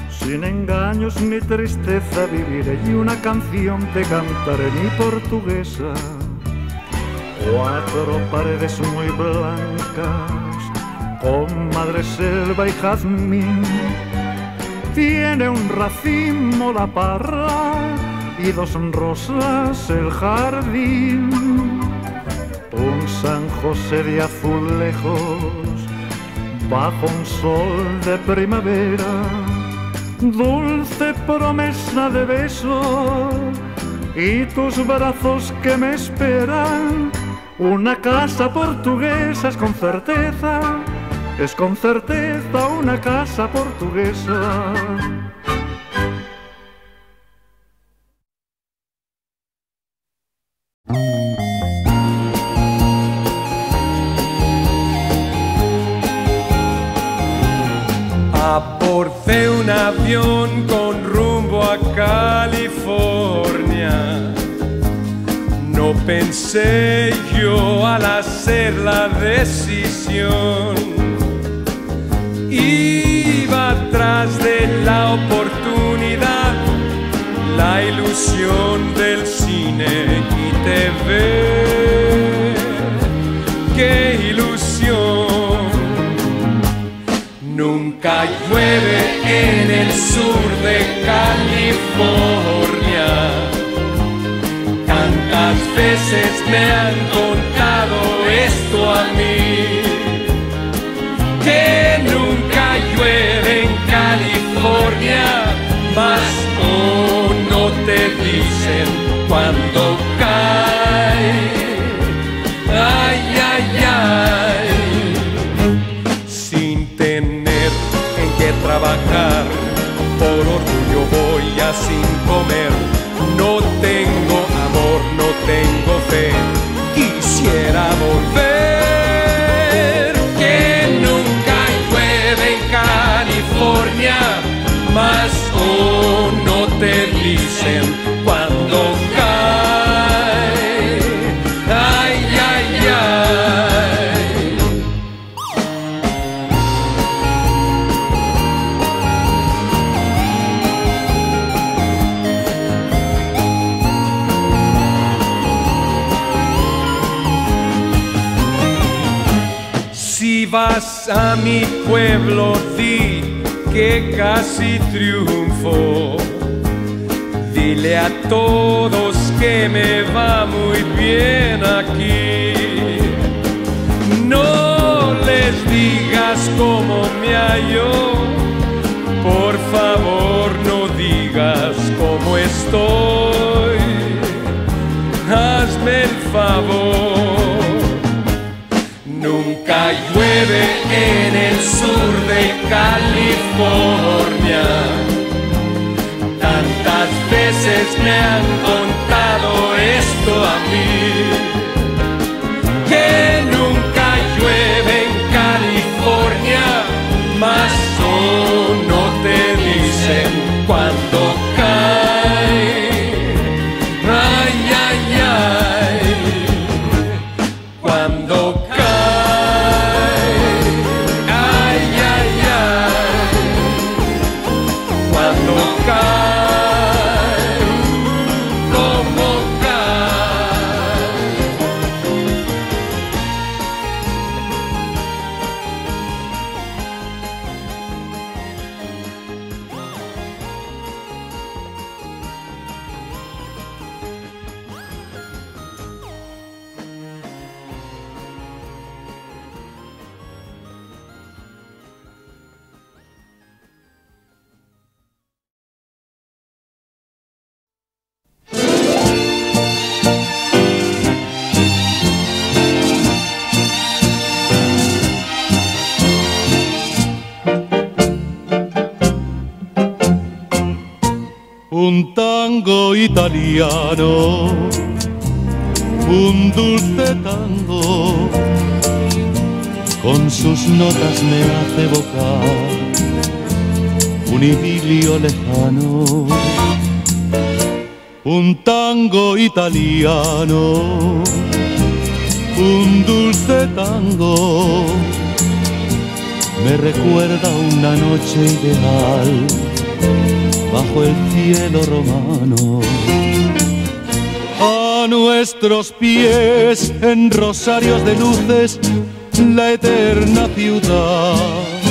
Speaker 5: Sin engaños ni tristeza viviré y una canción te cantaré mi portuguesa. Cuatro paredes muy blancas, con madre selva y jazmín. Tiene un racimo la parra y dos rosas el jardín José de azulejos bajo un sol de primavera, dulce promesa de besos y tus brazos que me esperan. Una casa portuguesa es con certeza, es con certeza una casa portuguesa.
Speaker 4: Pensé yo al hacer la decisión. Iba atrás de la oportunidad, la ilusión del cine y TV. ¡Qué ilusión! Nunca llueve en el sur de California. Veces me han contado esto a mí. Que nunca llueve en California, mas oh, no te dicen cuando cae. Ay, ay, ay sin tener en qué trabajar. Por orgullo voy a sin comer. Tengo fe. Quisiera volver. Si vas a mi pueblo, di que casi triunfo. Dile a todos que me va muy bien aquí. No les digas cómo me hallo. Por favor, no digas cómo estoy. Hazme el favor. Nunca llueve en el sur de California. Tantas veces me han contado esto a mí. Que nunca llueve en California, mas oh, no te dicen cuando
Speaker 3: lejano, un tango italiano, un dulce tango, me recuerda una noche ideal bajo el cielo romano. A nuestros pies, en rosarios de luces, la eterna ciudad.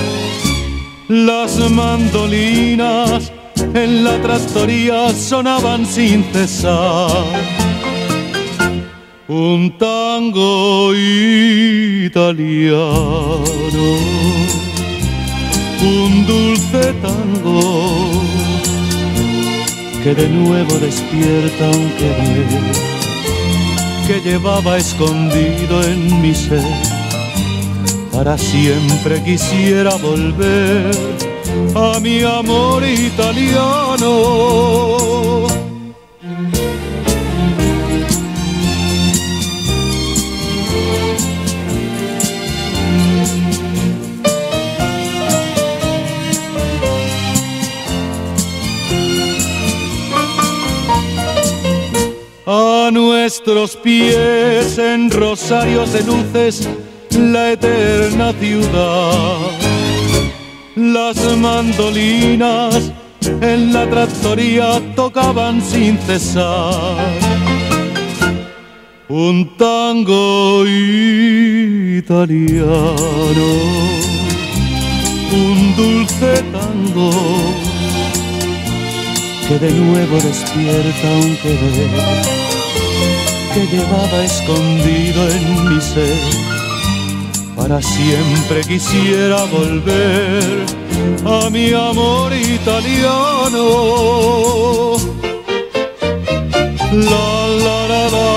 Speaker 3: Las mandolinas en la trattoria sonaban sin cesar. Un tango italiano un dulce tango que de nuevo despierta un querer que llevaba escondido en mi ser. Para siempre quisiera volver a mi amor italiano. A nuestros pies en rosarios de luces la eterna ciudad. Las mandolinas en la tractoría tocaban sin cesar. Un tango italiano, un dulce tango que de nuevo despierta un querer que llevaba escondido en mi ser para siempre quisiera volver a mi amor italiano. La la la la,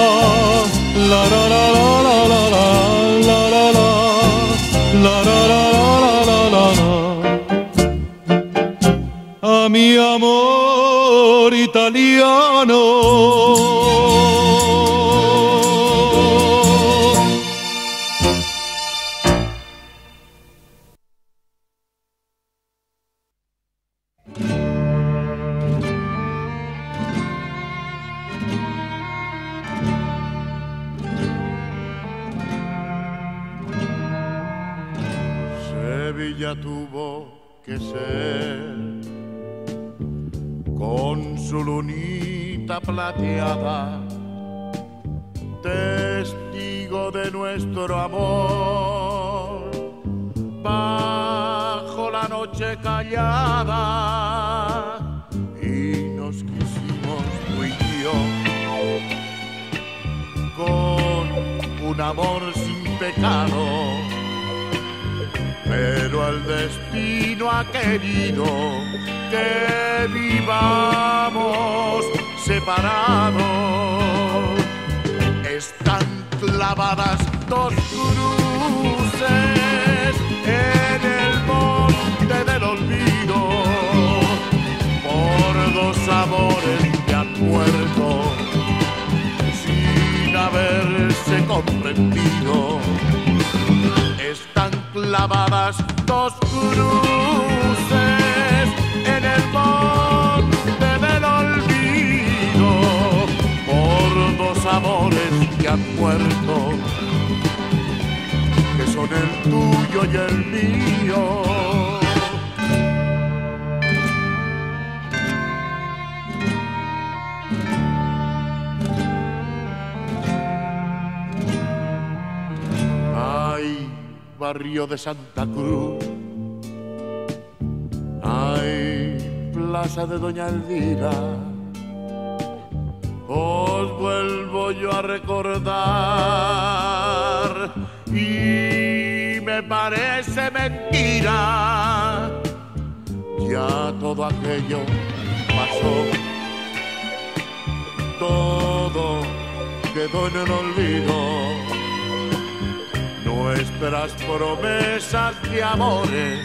Speaker 3: la la la la la la la la la la mi amor italiano.
Speaker 1: Amor sin pecado, pero el destino ha querido que vivamos separados. Están clavadas dos cruces en el monte del olvido por dos amores que han muerto sin haberse Están clavadas dos cruces en el monte del olvido amores que han muerto, que son el tuyo y el mío. Barrio de Santa Cruz. Ay, plaza de Doña Elvira os vuelvo yo a recordar y me parece mentira. Ya todo aquello pasó, todo quedó en el olvido. Nuestras promesas de amores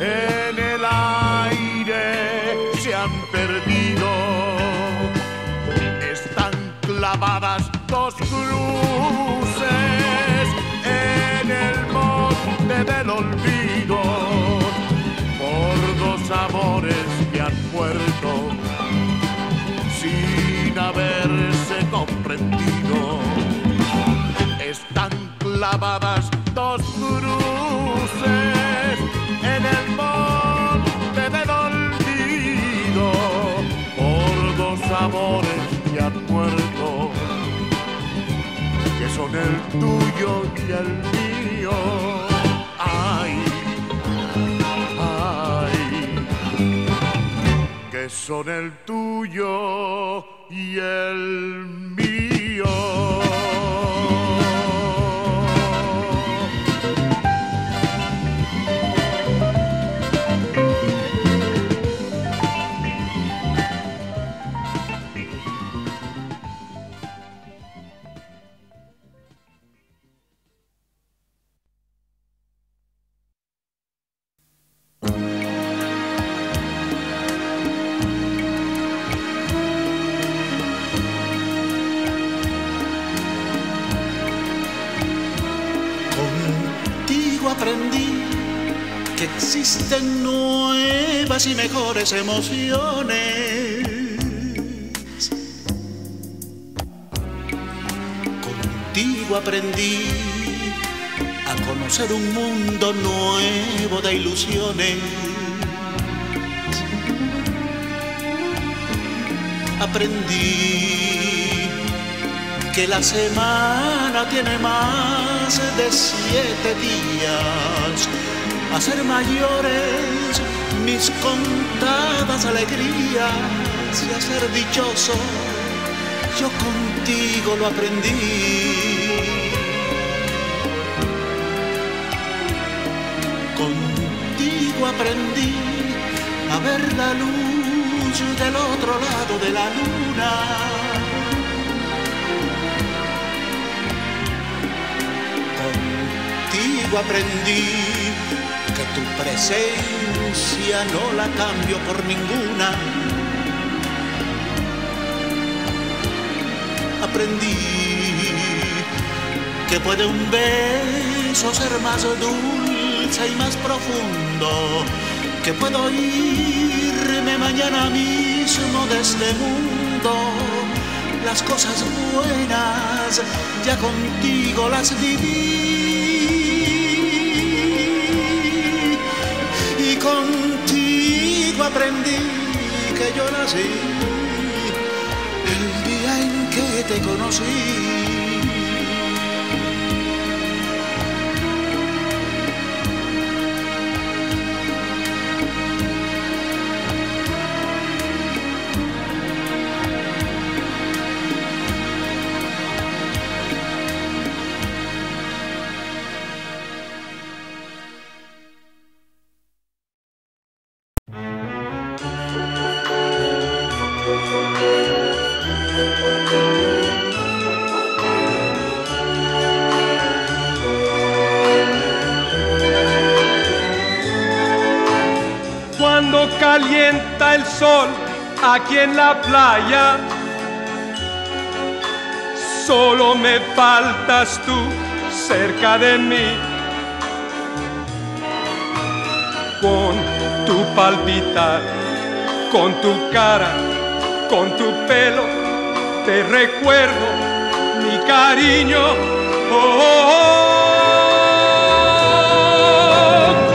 Speaker 1: en el aire se han perdido clavadas dos cruces en el monte del olvido por dos amores que han muerto sin haberse comprendido. Clavadas dos cruces en el monte del olvido por dos amores que han muerto son el tuyo y el mío. Ay, ay, que son el tuyo y el mío. Existen nuevas y mejores emociones.
Speaker 2: aprendí a conocer un mundo nuevo de ilusiones. Aprendí que la semana tiene más de siete días, a ser mayores mis contadas alegrías y a ser dichoso yo contigo lo aprendí. Contigo aprendí a ver la luz del otro lado de la luna. Contigo aprendí que tu presencia no la cambio por ninguna aprendí que puede un beso ser más dulce y más profundo, que puedo irme mañana mismo de este mundo. Las cosas buenas ya contigo las viví aprendí que yo nací que te conocí.
Speaker 4: Aquí en la playa. Solo me faltas tú cerca de mí. Con tu palpitar, con tu cara, con tu pelo, te recuerdo mi cariño. oh.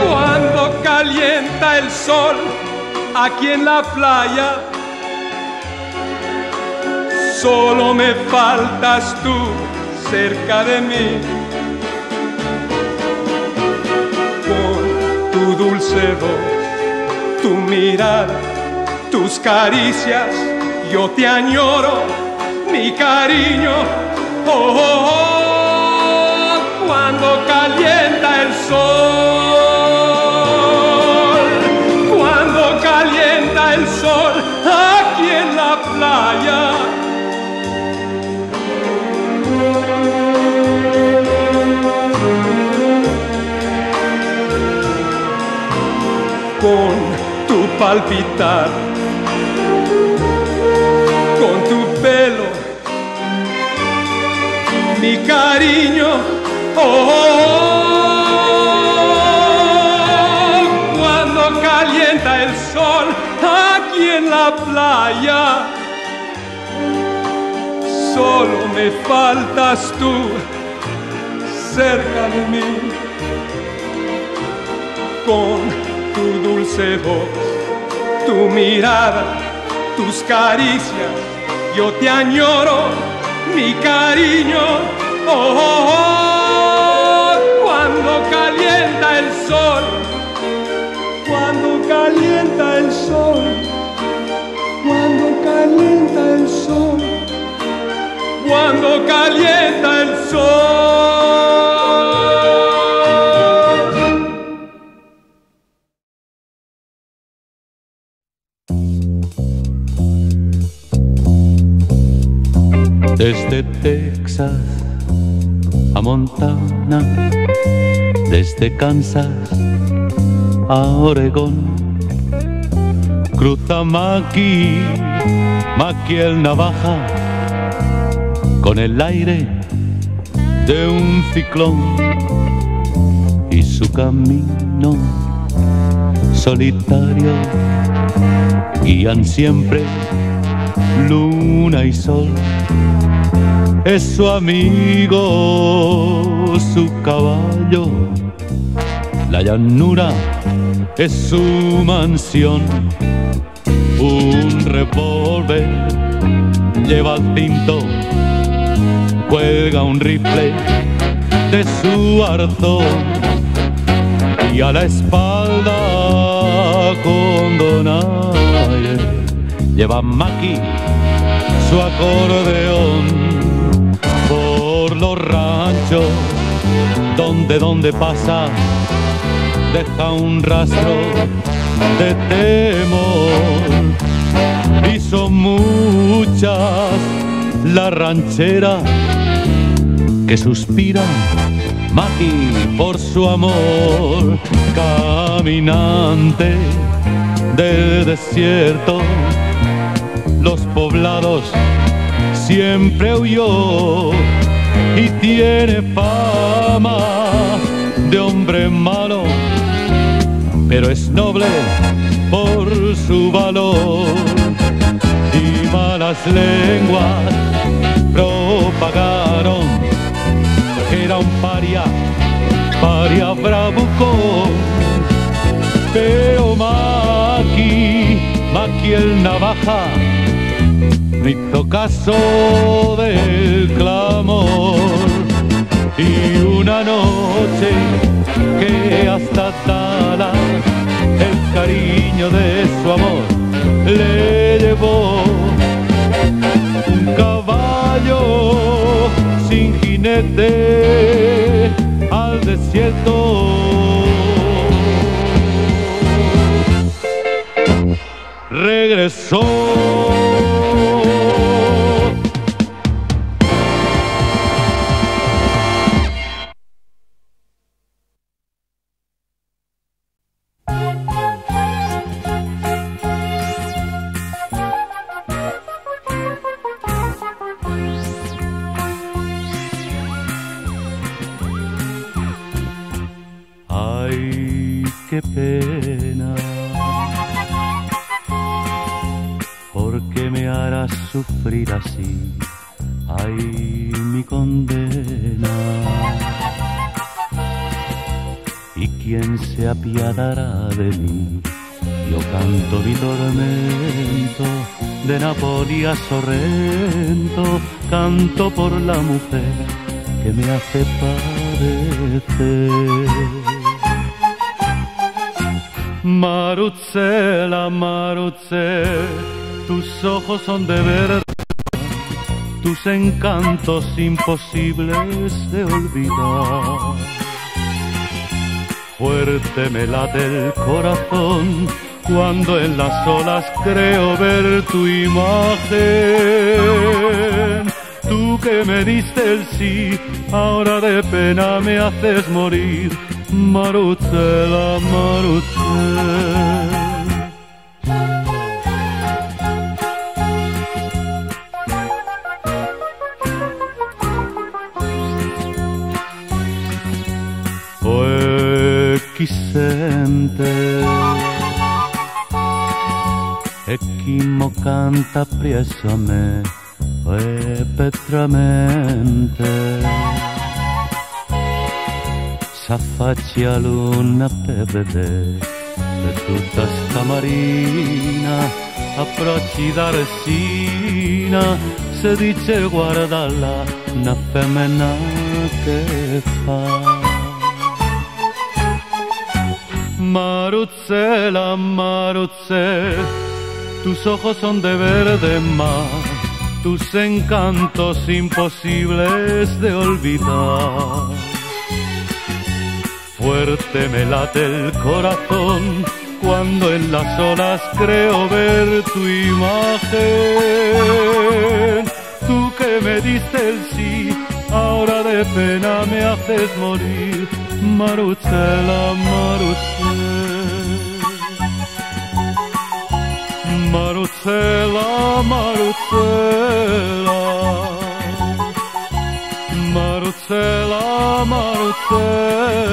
Speaker 4: cuando calienta el sol aquí en la playa. Solo me faltas tú cerca de mí. Con tu dulce voz, tu mirada, tus caricias, yo te añoro, mi cariño. oh, oh, oh cuando calienta el sol. Palpitar, con tu pelo, mi cariño. oh, cuando calienta el sol aquí en la playa. Solo me faltas tú cerca de mí. Con tu dulce voz, tu mirada, tus caricias, yo te añoro, mi cariño. oh, oh, oh cuando calienta el sol cuando calienta el sol, cuando calienta el sol, cuando calienta el sol.
Speaker 3: Desde Texas a Montana, desde Kansas a Oregón. Cruza Maki, Maki el navaja, con el aire de un ciclón y su camino solitario guían siempre luna y sol es su amigo, su caballo. La llanura es su mansión. Un revólver lleva al cinto, cuelga un rifle de su arzón y a la espalda con donaire lleva Maki su acordeón los ranchos donde donde pasa deja un rastro de temor. Y son muchas las rancheras que suspiran Maki por su amor, caminante del desierto, los poblados siempre huyó y tiene fama de hombre malo, pero es noble por su valor y malas lenguas propagaron era un paria, paria bravucón. Pero Maki, Maki el navaja, no caso del clamor. Y una noche que hasta Tala el cariño de su amor le llevó un caballo sin jinete al desierto. Regresó. De mí. Yo canto mi tormento de Napoli a Sorrento, canto por la mujer que me hace padecer. Marucela, Marucela, tus ojos son de verdad, tus encantos imposibles de olvidar fuerte me late el corazón cuando en las olas creo ver tu imagen. Tú que me diste el sí, ahora de pena me haces morir. Marucela, Marucela. sente. E chi mo canta presso a me e petramente. S'affaccia luna per vedere per tutta sta marina approcci da resina. Se dice guarda là una femmina che fa Marucela, Marucela, tus ojos son de verde mar, tus encantos imposibles de olvidar. Fuerte me late el corazón cuando en las olas creo ver tu imagen. Tú que me diste el sí, ahora de pena me haces morir Marucela, Marucela. Marucela, Marucela. Marucela, Marucela.